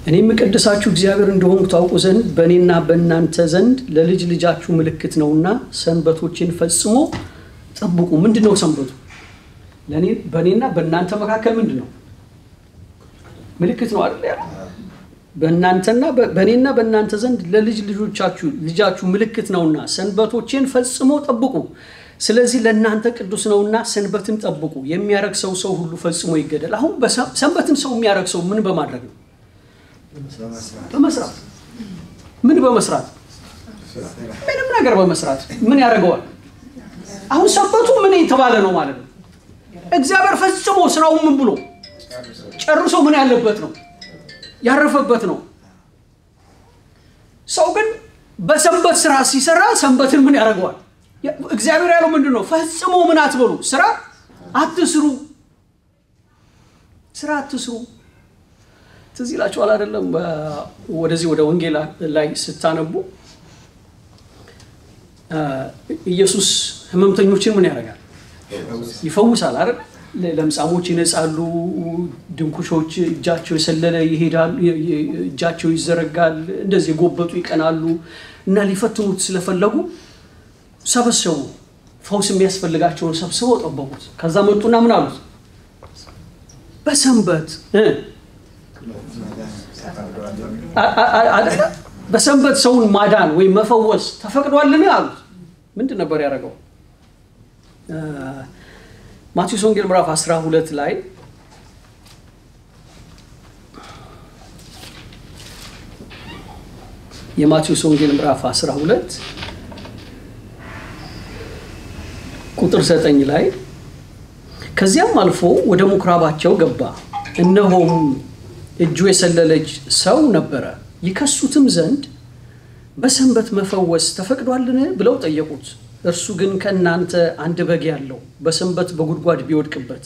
[SPEAKER 1] እኔ የምቀድሳችሁ እግዚአብሔር እንደሆንኩ ታውቁ ዘንድ በእኔና በእናንተ ዘንድ ለልጅ ልጃችሁ ምልክት ነውና ሰንበቶችን ፈጽሞ ጠብቁ። ምንድን ነው ሰንበቱ? በእኔና በእናንተ መካከል ምንድን ነው? ምልክት ነው አይደል? በእናንተና በእኔና በእናንተ ዘንድ ለልጅ ልጆቻችሁ ልጃችሁ ምልክት ነውና ሰንበቶቼን ፈጽሞ ጠብቁ። ስለዚህ ለእናንተ ቅዱስ ነውና ሰንበትን ጠብቁ። የሚያረግ ሰው ሁሉ ፈጽሞ ይገደል። አሁን ሰንበትን ሰው የሚያረግ ሰው ምን በማድረግ ነው? በመስራት ምን በመስራት ምንም ነገር በመስራት ምን ያደርገዋል? አሁን ሰንበቱ ምን የተባለ ነው ማለት ነው? እግዚአብሔር ፈጽሞ ስራውን ምን ብሎ ጨርሶ ምን ያለበት ነው ያረፈበት ነው። ሰው ግን በሰንበት ስራ ሲሰራ ሰንበትን ምን ያደርገዋል? እግዚአብሔር ያለው ምንድን ነው? ፈጽሞ ምን አትበሉ፣ ስራ አትስሩ፣ ስራ አትስሩ። ትዝ ይላችኋል አይደለም? ወደዚህ ወደ ወንጌል ላይ ስታነቡ ኢየሱስ ህመምተኞችን ምን ያደርጋል? ይፈውሳል አይደል? ለምጻሞች ይነጻሉ፣ ድንኩሾች እጃቸው የሰለለ ይሄዳል፣ እጃቸው ይዘረጋል፣ እንደዚህ የጎበጡ ይቀናሉ። እና ሊፈትኑት ስለፈለጉ ሰበሰቡ። ፈውስ የሚያስፈልጋቸውን ሰብስበው ጠበቁት። ከዛ መጡና ምን አሉት? በሰንበት በሰንበት ሰውን ማዳን ወይም መፈወስ ተፈቅዷልን አሉት። ምንድን ነበር ያደረገው? ማቴዎስ ወንጌል ምዕራፍ 12 ላይ የማቴዎስ ወንጌል ምዕራፍ 12 ቁጥር 9 ላይ ከዚያም አልፎ ወደ ምኩራባቸው ገባ፣ እነሆም እጁ የሰለለች ሰው ነበረ። ይከሱትም ዘንድ በሰንበት መፈወስ ተፈቅዷልን ብለው ጠየቁት። እርሱ ግን ከእናንተ አንድ በግ ያለው በሰንበት በጉድጓድ ቢወድቅበት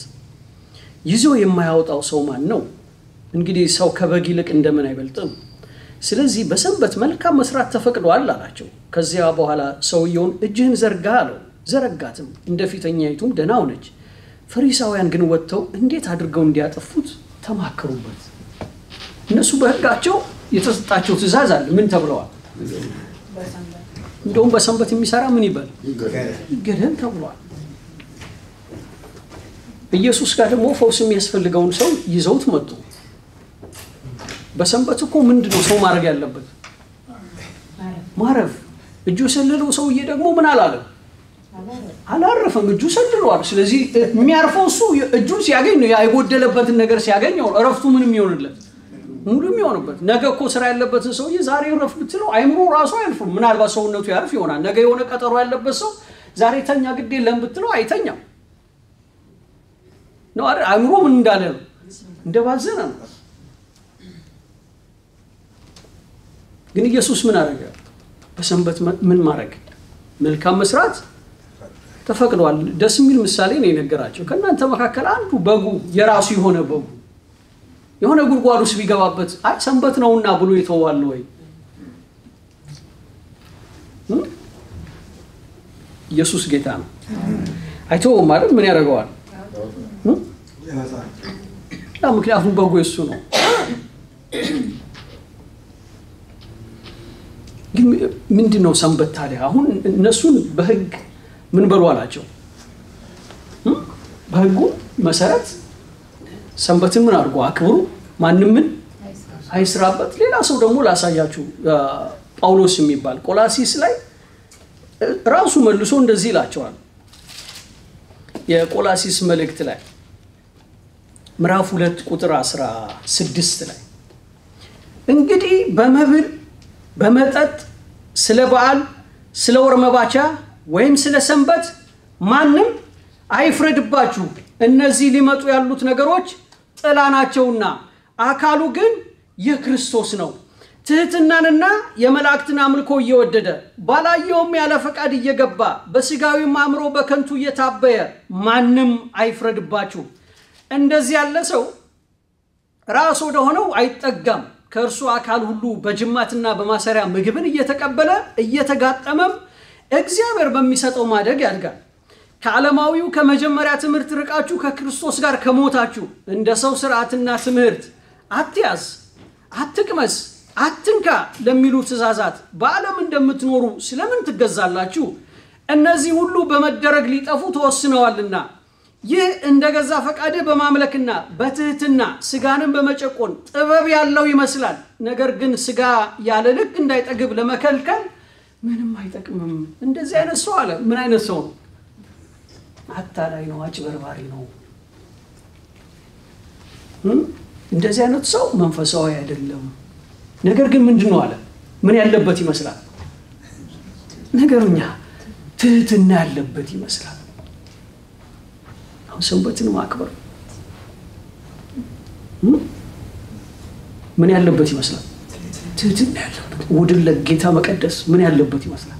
[SPEAKER 1] ይዞ የማያወጣው ሰው ማን ነው? እንግዲህ ሰው ከበግ ይልቅ እንደምን አይበልጥም? ስለዚህ በሰንበት መልካም መስራት ተፈቅዷል አላቸው። ከዚያ በኋላ ሰውየውን እጅህን ዘርጋ አለው። ዘረጋትም፣ እንደ ፊተኛይቱም ደህና ሆነች። ፈሪሳውያን ግን ወጥተው እንዴት አድርገው እንዲያጠፉት ተማከሩበት። እነሱ በሕጋቸው የተሰጣቸው ትእዛዝ አለ። ምን ተብለዋል? እንደውም በሰንበት የሚሰራ ምን ይበል ይገደል ተብሏል። ኢየሱስ ጋር ደግሞ ፈውስ የሚያስፈልገውን ሰው ይዘውት መጡ። በሰንበት እኮ ምንድን ነው ሰው ማድረግ ያለበት? ማረፍ። እጁ የሰለለው ሰውዬ ደግሞ ምን አላለም? አላረፈም። እጁ ሰልሏል። ስለዚህ የሚያርፈው እሱ እጁን ሲያገኝ ነው። የጎደለበትን ነገር ሲያገኝ እረፍቱ ምን የሚሆንለት ሙሉ የሚሆንበት። ነገ እኮ ስራ ያለበትን ሰውዬ ዛሬ ረፍ ብትለው አይምሮ ራሱ አያልፍም። ምናልባት ሰውነቱ ያርፍ ይሆናል። ነገ የሆነ ቀጠሮ ያለበት ሰው ዛሬ ተኛ ግድ የለም ብትለው አይተኛም ነው አይደል? አይምሮ ምን እንዳለ ነው እንደባዘነ ነው። ግን ኢየሱስ ምን አደረገ? በሰንበት ምን ማድረግ መልካም መስራት ተፈቅዷል። ደስ የሚል ምሳሌ ነው የነገራቸው። ከእናንተ መካከል አንዱ በጉ የራሱ የሆነ በጉ የሆነ ጉድጓድ ውስጥ ቢገባበት አይ ሰንበት ነውና ብሎ ይተዋል ወይ? ኢየሱስ ጌታ ነው። አይተውም ማለት ምን ያደርገዋል? ምክንያቱም በጉ የሱ ነው። ግን ምንድን ነው ሰንበት ታዲያ? አሁን እነሱን በህግ ምን በሉ አላቸው። በህጉ መሰረት ሰንበትን ምን አድርጎ አክብሩ፣ ማንም ምን አይስራበት። ሌላ ሰው ደግሞ ላሳያችሁ። ጳውሎስ የሚባል ቆላሲስ ላይ ራሱ መልሶ እንደዚህ ይላቸዋል። የቆላሲስ መልእክት ላይ ምዕራፍ ሁለት ቁጥር 16 ላይ እንግዲህ በመብል በመጠጥ ስለ በዓል ስለ ወር መባቻ ወይም ስለ ሰንበት ማንም አይፍረድባችሁ። እነዚህ ሊመጡ ያሉት ነገሮች ጥላ ናቸውና አካሉ ግን የክርስቶስ ነው። ትህትናንና የመላእክትን አምልኮ እየወደደ ባላየውም ያለ ፈቃድ እየገባ በስጋዊም አእምሮ በከንቱ እየታበየ ማንም አይፍረድባችሁ። እንደዚህ ያለ ሰው ራስ ወደሆነው አይጠጋም። ከእርሱ አካል ሁሉ በጅማትና በማሰሪያ ምግብን እየተቀበለ እየተጋጠመም እግዚአብሔር በሚሰጠው ማደግ ያድጋል። ከዓለማዊው ከመጀመሪያ ትምህርት ርቃችሁ ከክርስቶስ ጋር ከሞታችሁ እንደ ሰው ስርዓትና ትምህርት አትያዝ፣ አትቅመስ፣ አትንካ ለሚሉ ትእዛዛት በዓለም እንደምትኖሩ ስለምን ትገዛላችሁ? እነዚህ ሁሉ በመደረግ ሊጠፉ ተወስነዋልና ይህ እንደ ገዛ ፈቃድ በማምለክና በትህትና ስጋንም በመጨቆን ጥበብ ያለው ይመስላል። ነገር ግን ስጋ ያለ ልክ እንዳይጠግብ ለመከልከል ምንም አይጠቅምም። እንደዚህ አይነት ሰው አለ። ምን አይነት ሰው ነው? አታላይ ነው፣ አጭበርባሪ ነው። እንደዚህ አይነት ሰው መንፈሳዊ አይደለም። ነገር ግን ምንድን ነው አለ? ምን ያለበት ይመስላል? ነገሩኛ ትህትና ያለበት ይመስላል። አሁን ሰንበትን ማክበር ምን ያለበት ይመስላል? ትህትና ያለበት እሑድን ለጌታ መቀደስ ምን ያለበት ይመስላል?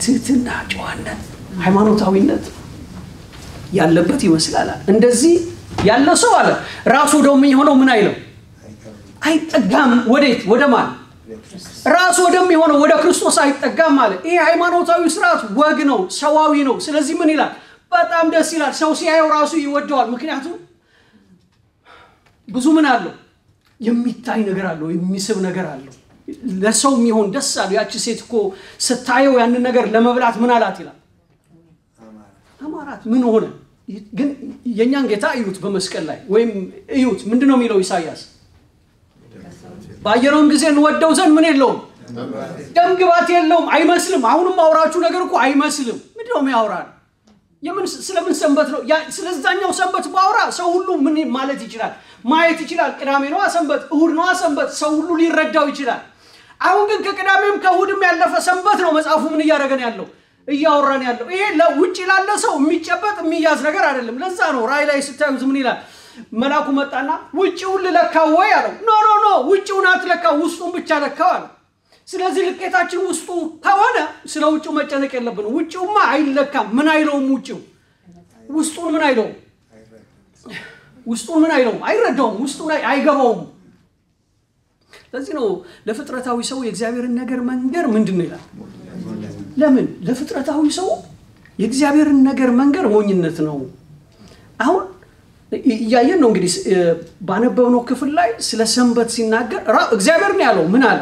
[SPEAKER 1] ትህትና፣ ጨዋነት፣ ሃይማኖታዊነት ያለበት ይመስላል። እንደዚህ ያለ ሰው አለ ራሱ የሆነው ምን አይለው አይጠጋም። ወዴት? ወደ ማን? ራሱ ወደሚሆነው ወደ ክርስቶስ አይጠጋም አለ። ይሄ ሃይማኖታዊ ስርዓት ወግ ነው፣ ሰዋዊ ነው። ስለዚህ ምን ይላል? በጣም ደስ ይላል። ሰው ሲያየው ራሱ ይወደዋል። ምክንያቱም ብዙ ምን አለው የሚታይ ነገር አለው፣ የሚስብ ነገር አለው። ለሰው የሚሆን ደስ አለው። ያቺ ሴት እኮ ስታየው ያንን ነገር ለመብላት ምን አላት ይላል አማራት። ምን ሆነ? ግን የእኛን ጌታ እዩት በመስቀል ላይ ወይም እዩት። ምንድን ነው የሚለው ኢሳያስ? ባየነውም ጊዜ እንወደው ዘንድ ምን የለውም ደም የለውም። አይመስልም። አሁንም አውራችሁ ነገር እኮ አይመስልም። ምንድን ነው የሚያወራል? ስለምን ሰንበት ነው? ስለዛኛው ሰንበት ባውራ ሰው ሁሉ ምን ማለት ይችላል? ማየት ይችላል። ቅዳሜ ነዋ ሰንበት፣ እሁድ ነዋ ሰንበት፣ ሰው ሁሉ ሊረዳው ይችላል። አሁን ግን ከቅዳሜም ከእሁድም ያለፈ ሰንበት ነው መጽሐፉ ምን እያደረገን ያለው እያወራን ያለው። ይሄ ለውጭ ላለ ሰው የሚጨበጥ የሚያዝ ነገር አይደለም። ለዛ ነው ራእይ ላይ ስታዩት ምን ይላል? መልአኩ መጣና ውጭውን ልለካው ወይ አለው። no no no ውጭውን አትለካው፣ ውስጡን ብቻ ለካው አለ። ስለዚህ ልኬታችን ውስጡ ከሆነ ስለ ውጭው መጨነቅ የለብንም። ውጭውማ አይለካም። ምን አይለውም? ውጭው ውስጡን ምን አይለውም? ውስጡን ምን አይለውም? አይረዳውም። ውስጡን አይገባውም። ለዚህ ነው ለፍጥረታዊ ሰው የእግዚአብሔርን ነገር መንገር ምንድን ነው ይላል። ለምን ለፍጥረታዊ ሰው የእግዚአብሔርን ነገር መንገር ሞኝነት ነው። አሁን እያየን ነው እንግዲህ ባነበብነው ክፍል ላይ ስለ ሰንበት ሲናገር እግዚአብሔር ነው ያለው። ምን አለ?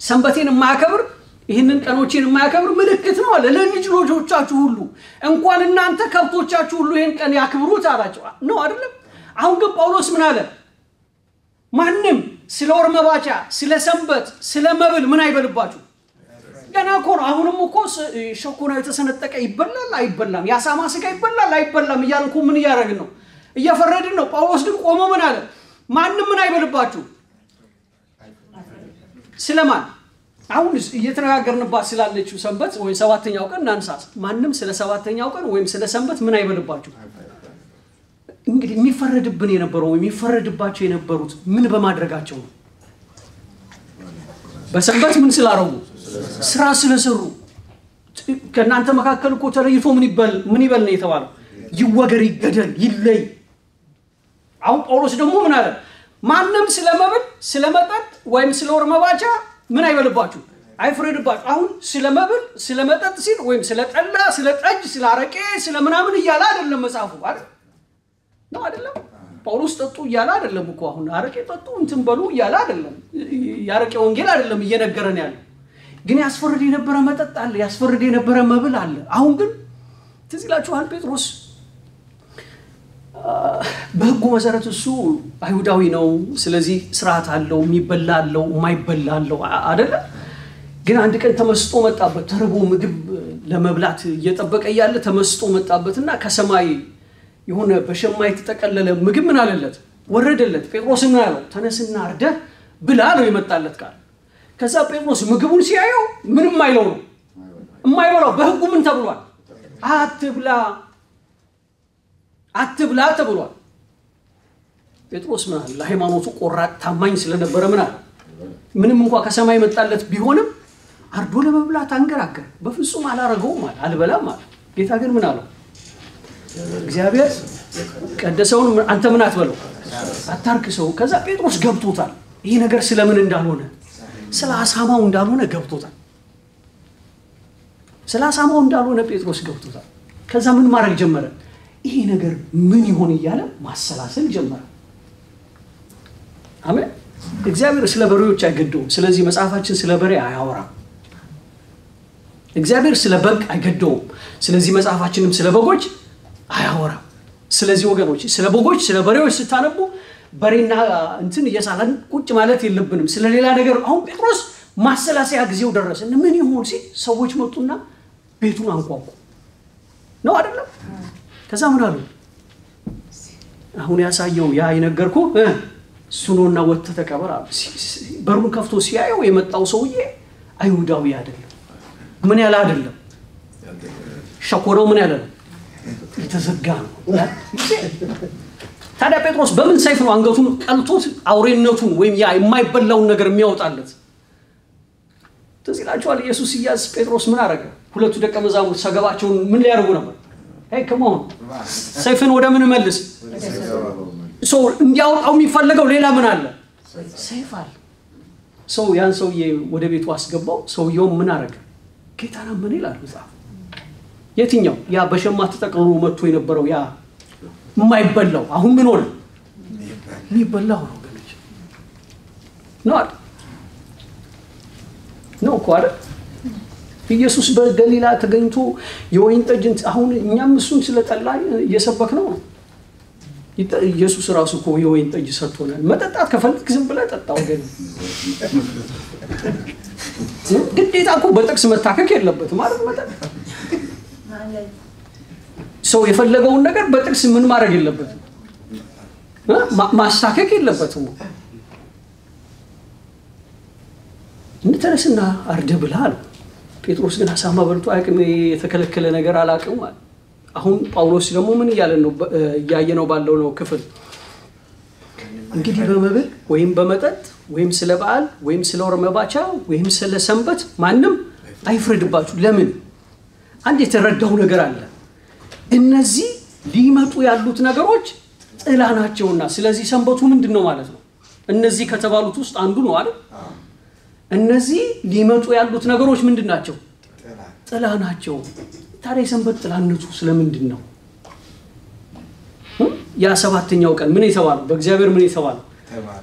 [SPEAKER 1] ሰንበቴን የማያከብር ይህንን ቀኖችን የማያከብር ምልክት ነው አለ ለልጅ ልጆቻችሁ ሁሉ እንኳን እናንተ ከብቶቻችሁ ሁሉ ይህን ቀን ያክብሩት አላቸው። ነው አይደለም? አሁን ግን ጳውሎስ ምን አለ? ማንም ስለ ወር መባቻ፣ ስለ ሰንበት፣ ስለ መብል ምን አይበልባችሁ። ገና እኮ ነው። አሁንም እኮ ሸኮና የተሰነጠቀ ይበላል አይበላም፣ የአሳማ ስጋ ይበላል አይበላም እያልን እኮ ምን እያደረግን ነው? እየፈረድን ነው። ጳውሎስ ግን ቆሞ ምን አለ? ማንም ምን አይበልባችሁ ስለማን አሁን እየተነጋገርንባት ስላለችው ሰንበት ወይም ሰባተኛው ቀን እናንሳት። ማንም ስለ ሰባተኛው ቀን ወይም ስለ ሰንበት ምን አይበልባችሁ። እንግዲህ የሚፈረድብን የነበረው የሚፈረድባቸው የነበሩት ምን በማድረጋቸው ነው? በሰንበት ምን ስላረጉ? ስራ ስለሰሩ። ከእናንተ መካከል እኮ ተለይቶ ምን ይበል ምን ይበል ነው የተባለው? ይወገር፣ ይገደል፣ ይለይ። አሁን ጳውሎስ ደግሞ ምን አለ? ማንም ስለ መብል ስለ መጠጥ ወይም ስለ ወር መባቻ ምን አይበልባችሁ አይፍረድባችሁ። አሁን ስለ መብል ስለ መጠጥ ሲል ወይም ስለ ጠላ፣ ስለ ጠጅ፣ ስለ አረቄ፣ ስለ ምናምን እያለ አይደለም መጽሐፉ አይደል ነው አይደለም። ጳውሎስ ጠጡ እያለ አይደለም እኮ አሁን አረቄ ጠጡ እንትን በሉ እያለ አይደለም። የአረቄ ወንጌል አይደለም እየነገረን ያለው። ግን ያስፈርድ የነበረ መጠጥ አለ፣ ያስፈርድ የነበረ መብል አለ። አሁን ግን ትዝ ይላችኋል ጴጥሮስ በሕጉ መሰረት እሱ አይሁዳዊ ነው። ስለዚህ ስርዓት አለው፣ የሚበላ አለው፣ የማይበላ አለው አደለ። ግን አንድ ቀን ተመስጦ መጣበት። ተርቦ ምግብ ለመብላት እየጠበቀ እያለ ተመስጦ መጣበትና ከሰማይ የሆነ በሸማ የተጠቀለለ ምግብ ምን አለለት ወረደለት። ጴጥሮስ ምን አለው? ተነስና አርደህ ብላ ነው የመጣለት ቃል። ከዛ ጴጥሮስ ምግቡን ሲያየው ምንም አይለው ነው የማይበላው። በሕጉ ምን ተብሏል? አትብላ አትብላ ተብሏል። ጴጥሮስ ምን? ለሃይማኖቱ ቆራጥ ታማኝ ስለነበረ ምን አለ? ምንም እንኳ ከሰማይ የመጣለት ቢሆንም አርዶ ለመብላት አንገራገር። በፍጹም አላረገውም አለ፣ አልበላም አለ። ጌታ ግን ምን አለው? እግዚአብሔር ቀደሰውን አንተ ምን አትበለው፣ አታርክሰው። ከዛ ጴጥሮስ ገብቶታል፣ ይሄ ነገር ስለምን እንዳልሆነ፣ ስለ አሳማው እንዳልሆነ ገብቶታል። ስለ አሳማው እንዳልሆነ ጴጥሮስ ገብቶታል። ከዛ ምን ማድረግ ጀመረ? ይሄ ነገር ምን ይሆን እያለ ማሰላሰል ጀመረ። አሜን። እግዚአብሔር ስለ በሬዎች አይገደውም። ስለዚህ መጽሐፋችን ስለ በሬ አያወራም። እግዚአብሔር ስለ በግ አይገደውም። ስለዚህ መጽሐፋችንም ስለ በጎች አያወራም። ስለዚህ ወገኖች ስለ በጎች፣ ስለ በሬዎች ስታነቡ በሬና እንትን እየሳለን ቁጭ ማለት የለብንም። ስለ ሌላ ነገር አሁን ጴጥሮስ ማሰላሰያ ጊዜው ደረሰ። ምን ይሆን ሲል ሰዎች መጡና ቤቱን አንኳኩ ነው አይደለም? ከዛ ምን አሉ? አሁን ያሳየው ያ የነገርኩ እሱ ነውና ተቀበር አሉ። በሩን ከፍቶ ሲያየው የመጣው ሰውዬ አይሁዳዊ አይደለም። ምን ያለ አይደለም፣ ሸኮረው ምን ያለ ነው፣ የተዘጋ ነው። ታዲያ ጴጥሮስ በምን ሰይፍ ነው አንገቱን ቀልቶት አውሬነቱን ወይም ያ የማይበላውን ነገር የሚያወጣለት? ትዝ ይላችኋል። ኢየሱስ ሲያዝ ጴጥሮስ ምን አደረገ? ሁለቱ ደቀ መዛሙርት ሰገባቸውን ምን ሊያደርጉ ነበር? ከመሆኑ ሰይፍን ወደ ምን መልስ ሰው እንዲያወጣው የሚፈለገው ሌላ ምን አለ? ሰይፍ አለ። ሰው ያን ሰውዬ ወደ ቤቱ አስገባው። ሰውየውም ምን አደረገ? ጌታን አመነ ይላል መጽሐፍ። የትኛው ያ በሸማ ተጠቅልሎ መጥቶ የነበረው ያ የማይበላው አሁን ምን ሆነ? የሚበላው ነው ወገኖች ነው አይደል? ነው እኮ አይደል? ኢየሱስ በገሊላ ተገኝቶ የወይን ጠጅ አሁን እኛም እሱን ስለጠላ እየሰበክ ነው ኢየሱስ ራሱ እኮ የወይን ጠጅ ሰጥቶናል። መጠጣት ከፈልግ ዝም ብለህ ጠጣ ወገን። ግዴታ እኮ በጥቅስ መታከክ የለበትም ማለት መጠጥ ሰው የፈለገውን ነገር በጥቅስ ምን ማድረግ የለበትም ማስታከክ የለበትም። እንተነስና አርደ ብላ አለ። ጴጥሮስ ግን አሳማ በልቶ አያውቅም፣ የተከለከለ ነገር አላውቅም አለ። አሁን ጳውሎስ ደግሞ ምን? እያየ ነው ባለው ነው ክፍል እንግዲህ በመብል ወይም በመጠጥ ወይም ስለ በዓል ወይም ስለ ወር መባቻ ወይም ስለ ሰንበት ማንም አይፍረድባችሁ። ለምን? አንድ የተረዳው ነገር አለ። እነዚህ ሊመጡ ያሉት ነገሮች ጥላ ናቸውና፣ ስለዚህ ሰንበቱ ምንድን ነው ማለት ነው? እነዚህ ከተባሉት ውስጥ አንዱ ነው አይደል? እነዚህ ሊመጡ ያሉት ነገሮች ምንድን ናቸው? ጥላ ናቸው። ታዲያ የሰንበት ጥላነቱ ስለምንድን ነው? ያ ሰባተኛው ቀን ምን የተባለው በእግዚአብሔር ምን የተባለው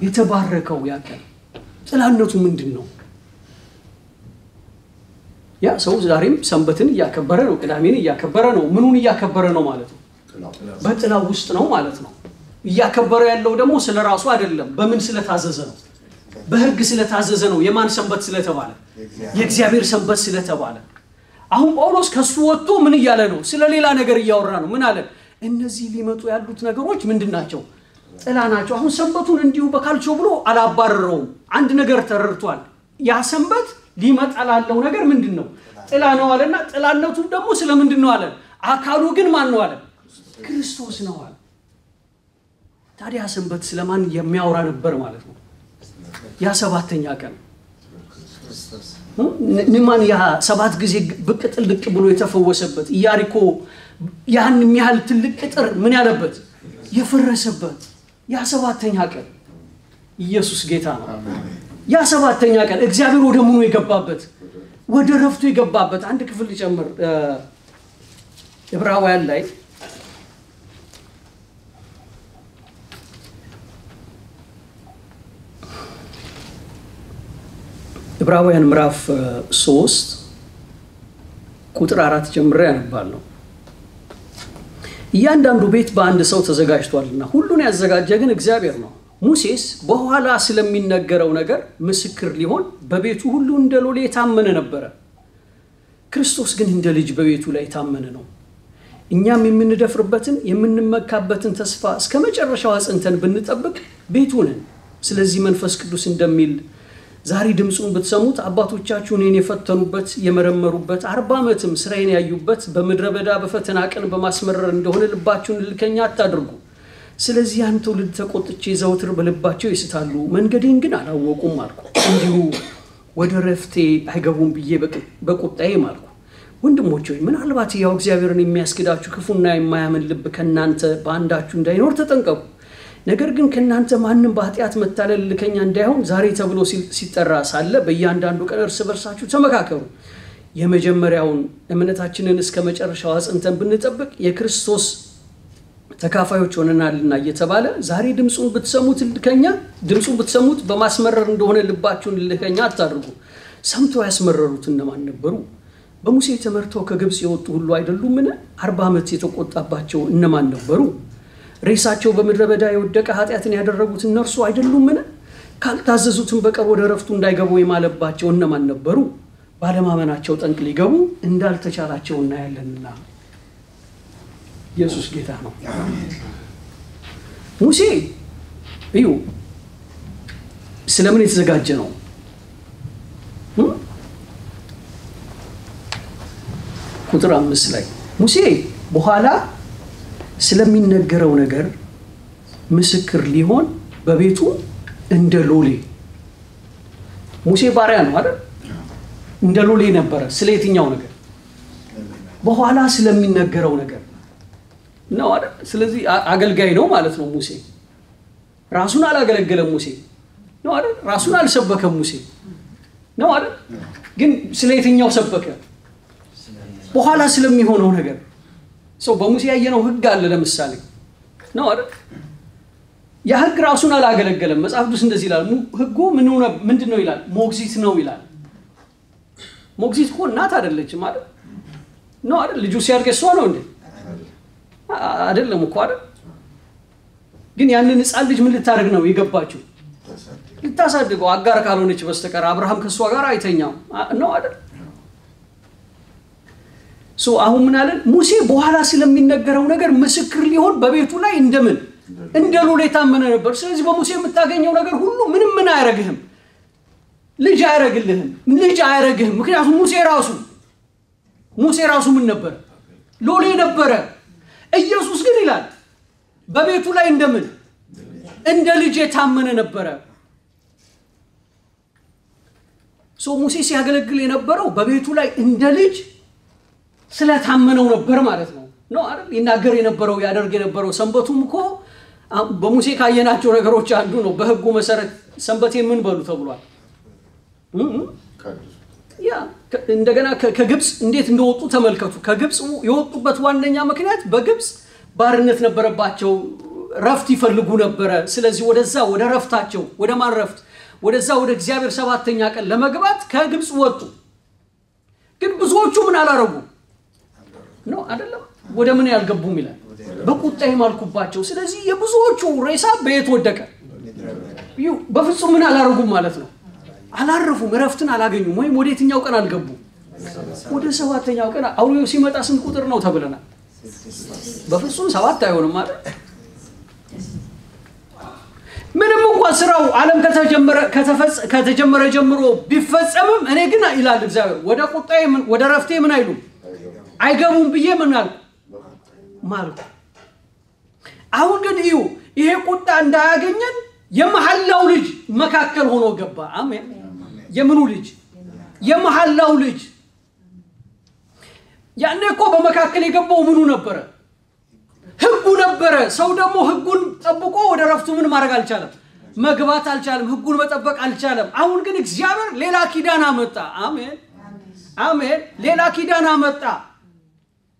[SPEAKER 1] የተባረከው ያ ቀን ጥላነቱ ምንድን ነው? ያ ሰው ዛሬም ሰንበትን እያከበረ ነው፣ ቅዳሜን እያከበረ ነው። ምኑን እያከበረ ነው ማለት ነው? በጥላው ውስጥ ነው ማለት ነው። እያከበረ ያለው ደግሞ ስለ ራሱ አይደለም። በምን ስለታዘዘ ነው? በሕግ ስለታዘዘ ነው። የማን ሰንበት ስለተባለ? የእግዚአብሔር ሰንበት ስለተባለ አሁን ጳውሎስ ከሱ ወጥቶ ምን እያለ ነው? ስለ ሌላ ነገር እያወራ ነው። ምን አለ? እነዚህ ሊመጡ ያሉት ነገሮች ምንድን ናቸው? ጥላ ናቸው። አሁን ሰንበቱን እንዲሁ በካልቾ ብሎ አላባረረውም። አንድ ነገር ተረድቷል። ያ ሰንበት ሊመጣ ላለው ነገር ምንድን ነው? ጥላ ነው አለና ጥላነቱ ደግሞ ስለ ምንድን ነው አለ? አካሉ ግን ማን ነው አለ? ክርስቶስ ነው አለ። ታዲያ ሰንበት ስለማን የሚያወራ ነበር ማለት ነው? ያ ሰባተኛ ቀን ንማን ያ ሰባት ጊዜ ብቅ ጥልቅ ብሎ የተፈወሰበት ኢያሪኮ ያን የሚያህል ትልቅ ቅጥር ምን ያለበት የፈረሰበት ያ ሰባተኛ ቀን ኢየሱስ ጌታ ነው። ያ ሰባተኛ ቀን እግዚአብሔር ወደ ምኑ የገባበት ወደ ረፍቱ የገባበት አንድ ክፍል ሊጨምር ዕብራውያን ላይ ዕብራውያን ምዕራፍ ሶስት ቁጥር አራት ጀምሬ ያነባለሁ። እያንዳንዱ ቤት በአንድ ሰው ተዘጋጅቷልና ሁሉን ያዘጋጀ ግን እግዚአብሔር ነው። ሙሴስ በኋላ ስለሚነገረው ነገር ምስክር ሊሆን በቤቱ ሁሉ እንደ ሎሌ የታመነ ነበረ። ክርስቶስ ግን እንደ ልጅ በቤቱ ላይ የታመነ ነው። እኛም የምንደፍርበትን የምንመካበትን ተስፋ እስከ መጨረሻው አጽንተን ብንጠብቅ ቤቱ ነን። ስለዚህ መንፈስ ቅዱስ እንደሚል ዛሬ ድምፁን ብትሰሙት አባቶቻችሁ እኔን የፈተኑበት የመረመሩበት አርባ ዓመትም ስራዬን ያዩበት በምድረ በዳ በፈተና ቀን በማስመረር እንደሆነ ልባችሁን እልከኛ አታድርጉ። ስለዚህ ያን ትውልድ ተቆጥቼ ዘውትር በልባቸው ይስታሉ፣ መንገዴን ግን አላወቁም አልኩ። እንዲሁ ወደ ረፍቴ አይገቡም ብዬ በቁጣዬ ማልኩ። ወንድሞች ሆይ ምናልባት ያው እግዚአብሔርን የሚያስክዳችሁ ክፉና የማያምን ልብ ከእናንተ በአንዳችሁ እንዳይኖር ተጠንቀቁ። ነገር ግን ከእናንተ ማንም በኃጢአት መታለል ልከኛ እንዳይሆን ዛሬ ተብሎ ሲጠራ ሳለ በእያንዳንዱ ቀን እርስ በርሳችሁ ተመካከሩ። የመጀመሪያውን እምነታችንን እስከ መጨረሻው አጽንተን ብንጠብቅ የክርስቶስ ተካፋዮች ሆነናልና እየተባለ ዛሬ ድምፁን ብትሰሙት ልከኛ ድምፁን ብትሰሙት በማስመረር እንደሆነ ልባችሁን ልከኛ አታድርጉ። ሰምተው ያስመረሩት እነማን ነበሩ? በሙሴ ተመርተው ከግብፅ የወጡ ሁሉ አይደሉምን? አርባ ዓመት የተቆጣባቸው እነማን ነበሩ? ሬሳቸው በምድረ በዳ የወደቀ ኃጢአትን ያደረጉት እነርሱ አይደሉምን? ካልታዘዙትም በቀር ወደ ረፍቱ እንዳይገቡ የማለባቸው እነማን ነበሩ? ባለማመናቸው ጠንቅ ሊገቡ እንዳልተቻላቸው እናያለንና። ኢየሱስ ጌታ ነው። ሙሴ እዩ ስለምን የተዘጋጀ ነው? ቁጥር አምስት ላይ ሙሴ በኋላ ስለሚነገረው ነገር ምስክር ሊሆን በቤቱ እንደ ሎሌ ሙሴ ባሪያ ነው አይደል? እንደ ሎሌ ነበረ። ስለ የትኛው ነገር? በኋላ ስለሚነገረው ነገር ነው አይደል? ስለዚህ አገልጋይ ነው ማለት ነው ሙሴ። ራሱን አላገለገለም ሙሴ ነው አይደል? ራሱን አልሰበከም ሙሴ ነው አይደል? ግን ስለ የትኛው ሰበከ? በኋላ ስለሚሆነው ነገር ሰው በሙሴ ያየነው ህግ አለ ለምሳሌ ነው አይደል? ያ ህግ ራሱን አላገለገለም። መጽሐፍ ቅዱስ እንደዚህ ይላል። ህጉ ምንድን ነው ይላል? ሞግዚት ነው ይላል። ሞግዚት እኮ እናት አይደለችም አይደል? ነው አይደል? ልጁ ሲያድግ እሷ ነው እንዴ? አይደለም እኮ አይደል? ግን ያንን ህፃን ልጅ ምን ልታደርግ ነው የገባችው? ልታሳድገው፣ አጋር ካልሆነች በስተቀር አብርሃም ከእሷ ጋር አይተኛም ነው አይደል? አሁን ምን አለን? ሙሴ በኋላ ስለሚነገረው ነገር ምስክር ሊሆን በቤቱ ላይ እንደምን እንደ ሎሌ የታመነ ነበር። ስለዚህ በሙሴ የምታገኘው ነገር ሁሉ ምንም ምን አያረግህም፣ ልጅ አያረግልህም፣ ልጅ አያረግህም። ምክንያቱም ሙሴ ራሱ ሙሴ ራሱ ምን ነበረ? ሎሌ ነበረ። ኢየሱስ ግን ይላል በቤቱ ላይ እንደምን እንደ ልጅ የታመነ ነበረ። ሙሴ ሲያገለግል የነበረው በቤቱ ላይ እንደ ልጅ ስለታመነው ነበር ማለት ነው ነው አይደል? ይናገር የነበረው ያደርግ የነበረው ሰንበቱም እኮ በሙሴ ካየናቸው ነገሮች አንዱ ነው። በህጉ መሰረት ሰንበቴ ምን በሉ ተብሏል። ያ እንደገና ከግብፅ እንዴት እንደወጡ ተመልከቱ። ከግብፅ የወጡበት ዋነኛ ምክንያት በግብፅ ባርነት ነበረባቸው፣ ረፍት ይፈልጉ ነበረ። ስለዚህ ወደዛ ወደ ረፍታቸው ወደ ማን ረፍት? ወደዛ ወደ እግዚአብሔር ሰባተኛ ቀን ለመግባት ከግብፅ ወጡ። ግን ብዙዎቹ ምን አላረጉ ነው አይደለም ወደ ምን ያልገቡም ይላል በቁጣ የማልኩባቸው ስለዚህ የብዙዎቹ ሬሳ በየት ወደቀ በፍጹም ምን አላረጉም ማለት ነው አላረፉም እረፍትን አላገኙም ወይም ወደ የትኛው ቀን አልገቡም ወደ ሰባተኛው ቀን አውሬው ሲመጣ ስንት ቁጥር ነው ተብለናል በፍጹም ሰባት አይሆንም ማለት ምንም እንኳን ስራው ዓለም ከተጀመረ ጀምሮ ቢፈጸምም እኔ ግን ይላል እግዚአብሔር ወደ ቁጣ ወደ ረፍቴ ምን አይሉም አይገቡም ብዬ ምን አልኩ ማልኩ። አሁን ግን እዩ ይሄ ቁጣ እንዳያገኘን የመሐላው ልጅ መካከል ሆኖ ገባ። አሜን። የምኑ ልጅ? የመሐላው ልጅ። ያኔ እኮ በመካከል የገባው ምኑ ነበረ? ህጉ ነበረ። ሰው ደግሞ ህጉን ጠብቆ ወደ ረፍቱ ምን ማድረግ አልቻለም፣ መግባት አልቻለም። ህጉን መጠበቅ አልቻለም። አሁን ግን እግዚአብሔር ሌላ ኪዳን አመጣ። አሜን አሜን። ሌላ ኪዳን አመጣ።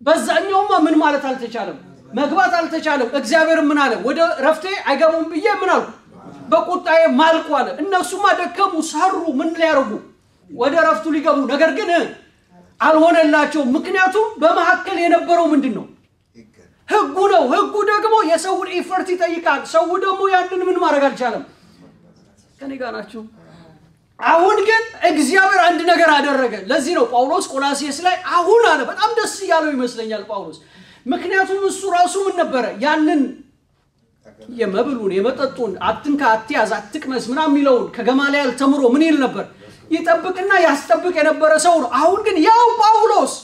[SPEAKER 1] በዛኛውማ ምን ማለት አልተቻለም፣ መግባት አልተቻለም። እግዚአብሔር ምን አለ? ወደ ረፍቴ አይገቡም ብዬ ምን አልኩ? በቁጣዬ ማልኩ አለ። እነሱማ ደከሙ፣ ሰሩ፣ ምን ሊያደርጉ ወደ ረፍቱ ሊገቡ፣ ነገር ግን አልሆነላቸውም። ምክንያቱም በመካከል የነበረው ምንድን ነው? ህጉ ነው። ህጉ ደግሞ የሰውን ኢፈርት ይጠይቃል። ሰው ደግሞ ያንን ምን ማድረግ አልቻለም። ከኔ ጋር ናቸው። አሁን ግን እግዚአብሔር አንድ ነገር አደረገ። ለዚህ ነው ጳውሎስ ቆላሴስ ላይ አሁን አለ። በጣም ደስ እያለው ይመስለኛል ጳውሎስ። ምክንያቱም እሱ ራሱ ምን ነበረ ያንን የመብሉን የመጠጡን አትንካ፣ አትያዝ፣ አትቅመስ ምናምን የሚለውን ከገማልያል ተምሮ ምን ይል ነበር? ይጠብቅና ያስጠብቅ የነበረ ሰው ነው። አሁን ግን ያው ጳውሎስ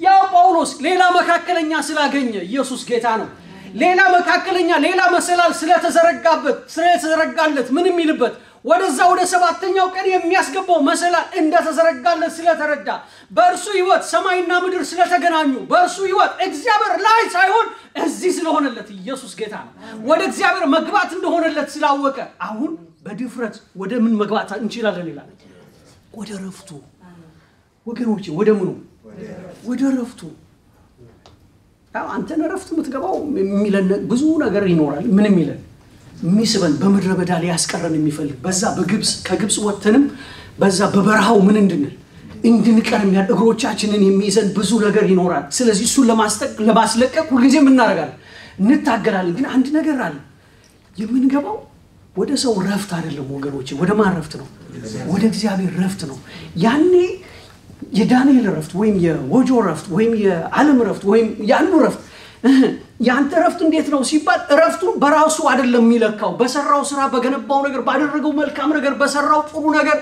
[SPEAKER 1] ያው ጳውሎስ ሌላ መካከለኛ ስላገኘ ኢየሱስ ጌታ ነው። ሌላ መካከለኛ ሌላ መሰላል ስለተዘረጋበት ስለተዘረጋለት ምን የሚልበት ወደዛ ወደ ሰባተኛው ቀን የሚያስገባው መሰላል እንደተዘረጋለት ስለተረዳ በእርሱ ህይወት ሰማይና ምድር ስለተገናኙ በእርሱ ህይወት እግዚአብሔር ላይ ሳይሆን እዚህ ስለሆነለት ኢየሱስ ጌታ ነው። ወደ እግዚአብሔር መግባት እንደሆነለት ስላወቀ አሁን በድፍረት ወደ ምን መግባት እንችላለን ይላል። ወደ ረፍቱ ወገኖቼ፣ ወደ ምኑ? ወደ ረፍቱ። አንተን ረፍት የምትገባው የሚለን ብዙ ነገር ይኖራል። ምን የሚለን የሚስበን በምድረ በዳ ሊያስቀረን የሚፈልግ በዛ በግብፅ ከግብፅ ወጥተንም በዛ በበረሃው ምን እንድንል እንድንቀር የሚያድ እግሮቻችንን የሚይዘን ብዙ ነገር ይኖራል። ስለዚህ እሱን ለማስለቀቅ ሁልጊዜ እናደርጋለን፣ እንታገላለን። ግን አንድ ነገር አለ። የምንገባው ወደ ሰው ረፍት አይደለም ወገኖች፣ ወደ ማን ረፍት ነው? ወደ እግዚአብሔር ረፍት ነው። ያኔ የዳንኤል ረፍት ወይም የወጆ ረፍት ወይም የዓለም ረፍት ወይም የአንዱ ረፍት የአንተ ረፍት እንዴት ነው ሲባል ረፍቱን በራሱ አይደለም የሚለካው። በሰራው ስራ፣ በገነባው ነገር፣ ባደረገው መልካም ነገር፣ በሰራው ጥሩ ነገር፣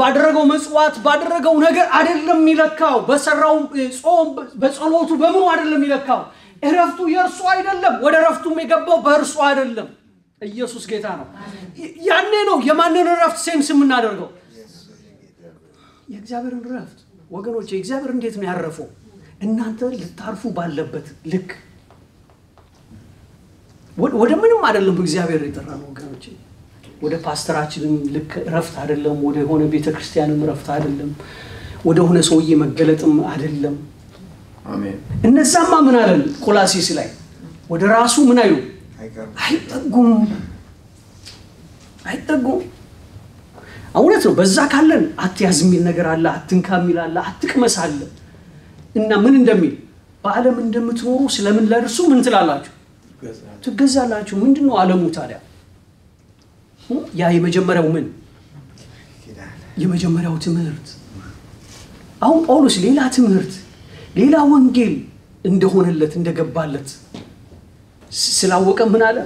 [SPEAKER 1] ባደረገው መጽዋት፣ ባደረገው ነገር አይደለም የሚለካው። በሰራው ጾም፣ በጸሎቱ፣ በምኑ አይደለም የሚለካው። እረፍቱ የእርሱ አይደለም። ወደ ረፍቱም የገባው በእርሱ አይደለም። ኢየሱስ ጌታ ነው። ያኔ ነው የማንን ረፍት sense የምናደርገው? የእግዚአብሔርን ረፍት ወገኖች። እግዚአብሔር እንዴት ነው ያረፈው? እናንተ ልታርፉ ባለበት ልክ ወደ ምንም አይደለም እግዚአብሔር የጠራ ነው ወገኖች። ወደ ፓስተራችንም ልክ ረፍት አይደለም። ወደ ሆነ ቤተ ክርስቲያንም ረፍት አይደለም። ወደ ሆነ ሰውዬ መገለጥም አይደለም። እነዛማ ምን አለን ቆላሲስ ላይ ወደ ራሱ ምን አይሉ አይጠጉም፣ አይጠጉም። እውነት ነው። በዛ ካለን አትያዝ የሚል ነገር አለ፣ አትንካ የሚል አለ፣ አትቅመስ አለ እና ምን እንደሚል በዓለም እንደምትኖሩ ስለምን ለእርሱ ምን ትላላችሁ? ትገዛላችሁ። ምንድን ነው ዓለሙ ታዲያ? ያ የመጀመሪያው ምን የመጀመሪያው ትምህርት። አሁን ጳውሎስ ሌላ ትምህርት ሌላ ወንጌል እንደሆነለት እንደገባለት ስላወቀ ምን አለ?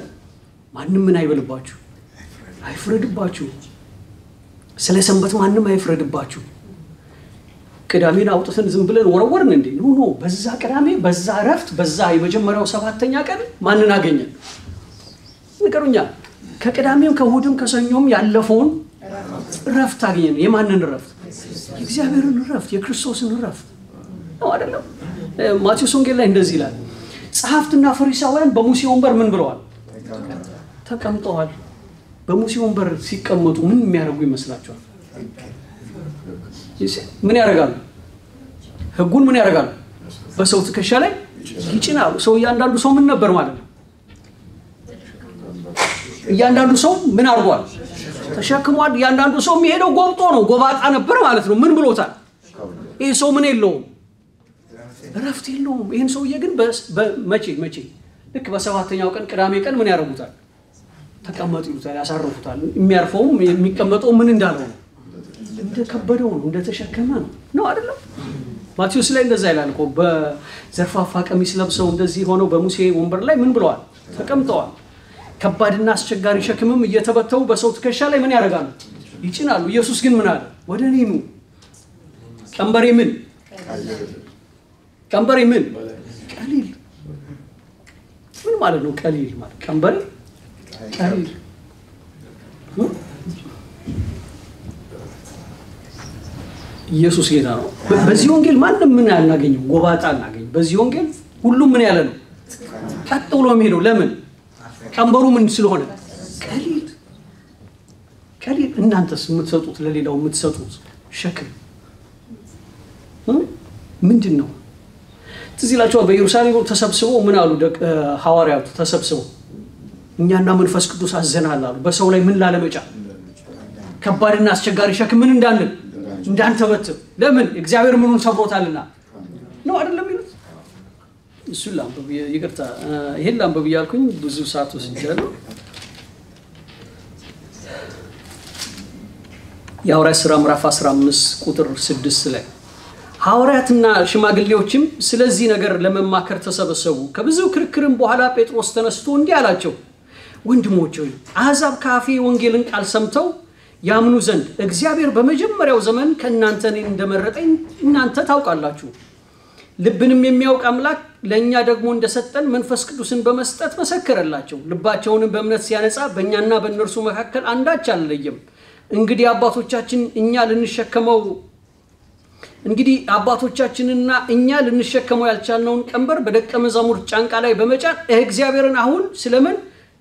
[SPEAKER 1] ማንም ምን አይበልባችሁ፣ አይፍረድባችሁ። ስለ ሰንበት ማንም አይፍረድባችሁ። ቅዳሜን አውጥተን ዝም ብለን ወረወርን እንዴ? no no። በዛ ቅዳሜ፣ በዛ እረፍት፣ በዛ የመጀመሪያው ሰባተኛ ቀን ማንን አገኘን? ንገሩኛ። ከቅዳሜም ከእሑድም ከሰኞም ያለፈውን እረፍት አገኘን። የማንን እረፍት? የእግዚአብሔርን እረፍት፣ የክርስቶስን እረፍት ነው አይደለም? ማቴዎስ ወንጌል ላይ እንደዚህ ይላል፣ ጸሐፍትና ፈሪሳውያን በሙሴ ወንበር ምን ብለዋል? ተቀምጠዋል። በሙሴ ወንበር ሲቀመጡ ምን የሚያደርጉ ይመስላችኋል? ምን ያደርጋሉ? ህጉን ምን ያደርጋሉ? በሰው ትከሻ ላይ ይጭናሉ። ሰው እያንዳንዱ ሰው ምን ነበር ማለት ነው? እያንዳንዱ ሰው ምን አድርጓል? ተሸክሟል። እያንዳንዱ ሰው የሚሄደው ጎብጦ ነው፣ ጎባጣ ነበር ማለት ነው። ምን ብሎታል? ይህ ሰው ምን የለውም፣ እረፍት የለውም። ይህን ሰውዬ ግን መቼ መቼ ልክ በሰባተኛው ቀን ቅዳሜ ቀን ምን ያደርጉታል? ተቀመጡ ይሉታል፣ ያሳርፉታል። የሚያርፈውም የሚቀመጠው ምን እንዳለው ነው እንደከበደው ነው እንደተሸከመ ነው። ነው አይደለም? ማቴዎስ ላይ እንደዛ ይላል እኮ በዘርፋፋ ቀሚስ ለብሰው እንደዚህ ሆነው በሙሴ ወንበር ላይ ምን ብለዋል? ተቀምጠዋል። ከባድና አስቸጋሪ ሸክምም እየተበተው በሰው ትከሻ ላይ ምን ያደርጋሉ? ይጭናሉ። ኢየሱስ ግን ምን አለ? ወደ እኔ ኑ። ቀንበሬ ምን? ቀንበሬ ምን? ቀሊል። ምን ማለት ነው ቀሊል ማለት? ቀንበሬ? ቀሊል ኢየሱስ ጌታ ነው። በዚህ ወንጌል ማንም ምን አናገኝም፣ ጎባጣ አናገኝም። በዚህ ወንጌል ሁሉም ምን ያለ ነው፣ ቀጥ ብሎ የሚሄደው ለምን? ቀንበሩ ምን ስለሆነ ቀሊል ቀሊል። እናንተስ የምትሰጡት ለሌላው የምትሰጡት ሸክም ምንድን ነው? ትዝ ይላቸዋል። በኢየሩሳሌም ተሰብስበው ምን አሉ ሐዋርያቱ ተሰብስበው እኛና መንፈስ ቅዱስ አዘናል አሉ። በሰው ላይ ምን ላለመጫ ከባድና አስቸጋሪ ሸክም ምን እንዳለን እንዳንተበትብ ለምን? እግዚአብሔር ምኑን ሰብሮታልና። ነው አይደለም የሚሉት? እሱን ላንበብ ይቅርታ ይሄን ላንበብ እያልኩኝ ብዙ ሰዓት ወስጃለሁ የሐዋርያት ሥራ ምዕራፍ 15 ቁጥር 6 ላይ ሐዋርያትና ሽማግሌዎችም ስለዚህ ነገር ለመማከር ተሰበሰቡ። ከብዙ ክርክርም በኋላ ጴጥሮስ ተነስቶ እንዲህ አላቸው። ወንድሞች ሆይ አሕዛብ ከአፌ ወንጌልን ቃል ሰምተው ያምኑ ዘንድ እግዚአብሔር በመጀመሪያው ዘመን ከእናንተ እኔን እንደመረጠኝ እናንተ ታውቃላችሁ። ልብንም የሚያውቅ አምላክ ለእኛ ደግሞ እንደሰጠን መንፈስ ቅዱስን በመስጠት መሰከረላቸው። ልባቸውንም በእምነት ሲያነጻ በእኛና በእነርሱ መካከል አንዳች አልለየም። እንግዲህ አባቶቻችን እኛ ልንሸከመው እንግዲህ አባቶቻችንና እኛ ልንሸከመው ያልቻልነውን ቀንበር በደቀ መዛሙርት ጫንቃ ላይ በመጫን እግዚአብሔርን አሁን ስለምን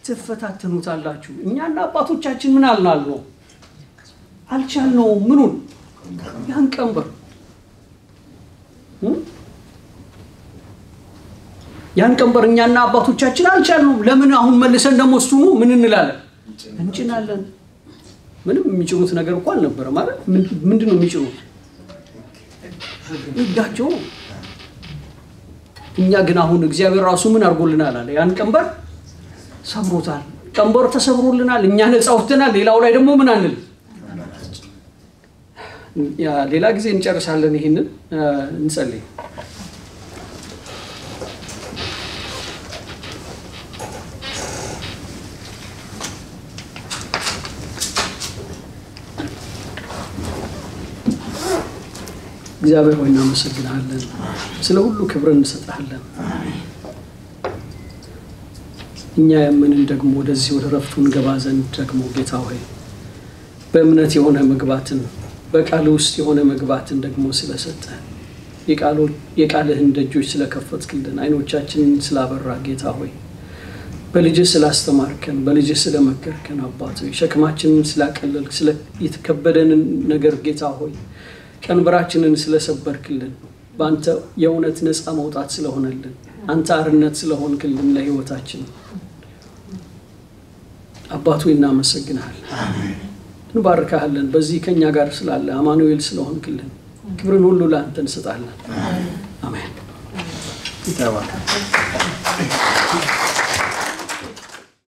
[SPEAKER 1] ትፈታተኑታላችሁ? እኛና አባቶቻችን ምን አልናል ነው አልቻልነውም። ምኑን ያን ቀንበር ያን ቀንበር እኛና አባቶቻችን አልቻልነውም። ለምን አሁን መልሰን ደግሞ እሱኑ ምን እንላለን? እንጭናለን። ምንም የሚጭኑት ነገር እኮ አልነበረ ማለት ምንድን ነው የሚጭኑት? ህጋቸው እኛ ግን አሁን እግዚአብሔር ራሱ ምን አድርጎልናል አለ ያን ቀንበር ሰብሮታል። ቀንበር ተሰብሮልናል። እኛ ነፃ ወጥተናል። ሌላው ላይ ደግሞ ምን አንል ያ ሌላ ጊዜ እንጨርሳለን። ይህንን እንጸልይ። እግዚአብሔር ሆይ እናመሰግናለን። ስለ ሁሉ ክብር እንሰጥሃለን። እኛ የምንን ደግሞ ወደዚህ ወደ ረፍቱ እንገባ ዘንድ ደግሞ ጌታ ሆይ በእምነት የሆነ መግባትን በቃል ውስጥ የሆነ መግባትን ደግሞ ስለሰጠ የቃልህን ደጆች ስለከፈትክልን አይኖቻችንን ስላበራ ጌታ ሆይ በልጅህ ስላስተማርከን በልጅህ ስለመከርከን አባት ሆይ ሸክማችንን ስላቀለል የተከበደንን ነገር ጌታ ሆይ ቀንበራችንን ስለሰበርክልን በአንተ የእውነት ነፃ መውጣት ስለሆነልን አንተ አርነት ስለሆንክልን ለህይወታችን አባቱ እናመሰግናል እንባርካለን በዚህ ከኛ ጋር ስላለ አማኑኤል ስለሆንክልን ክብርን ሁሉ ለአንተ እንሰጣለን። አሜን። ይተባል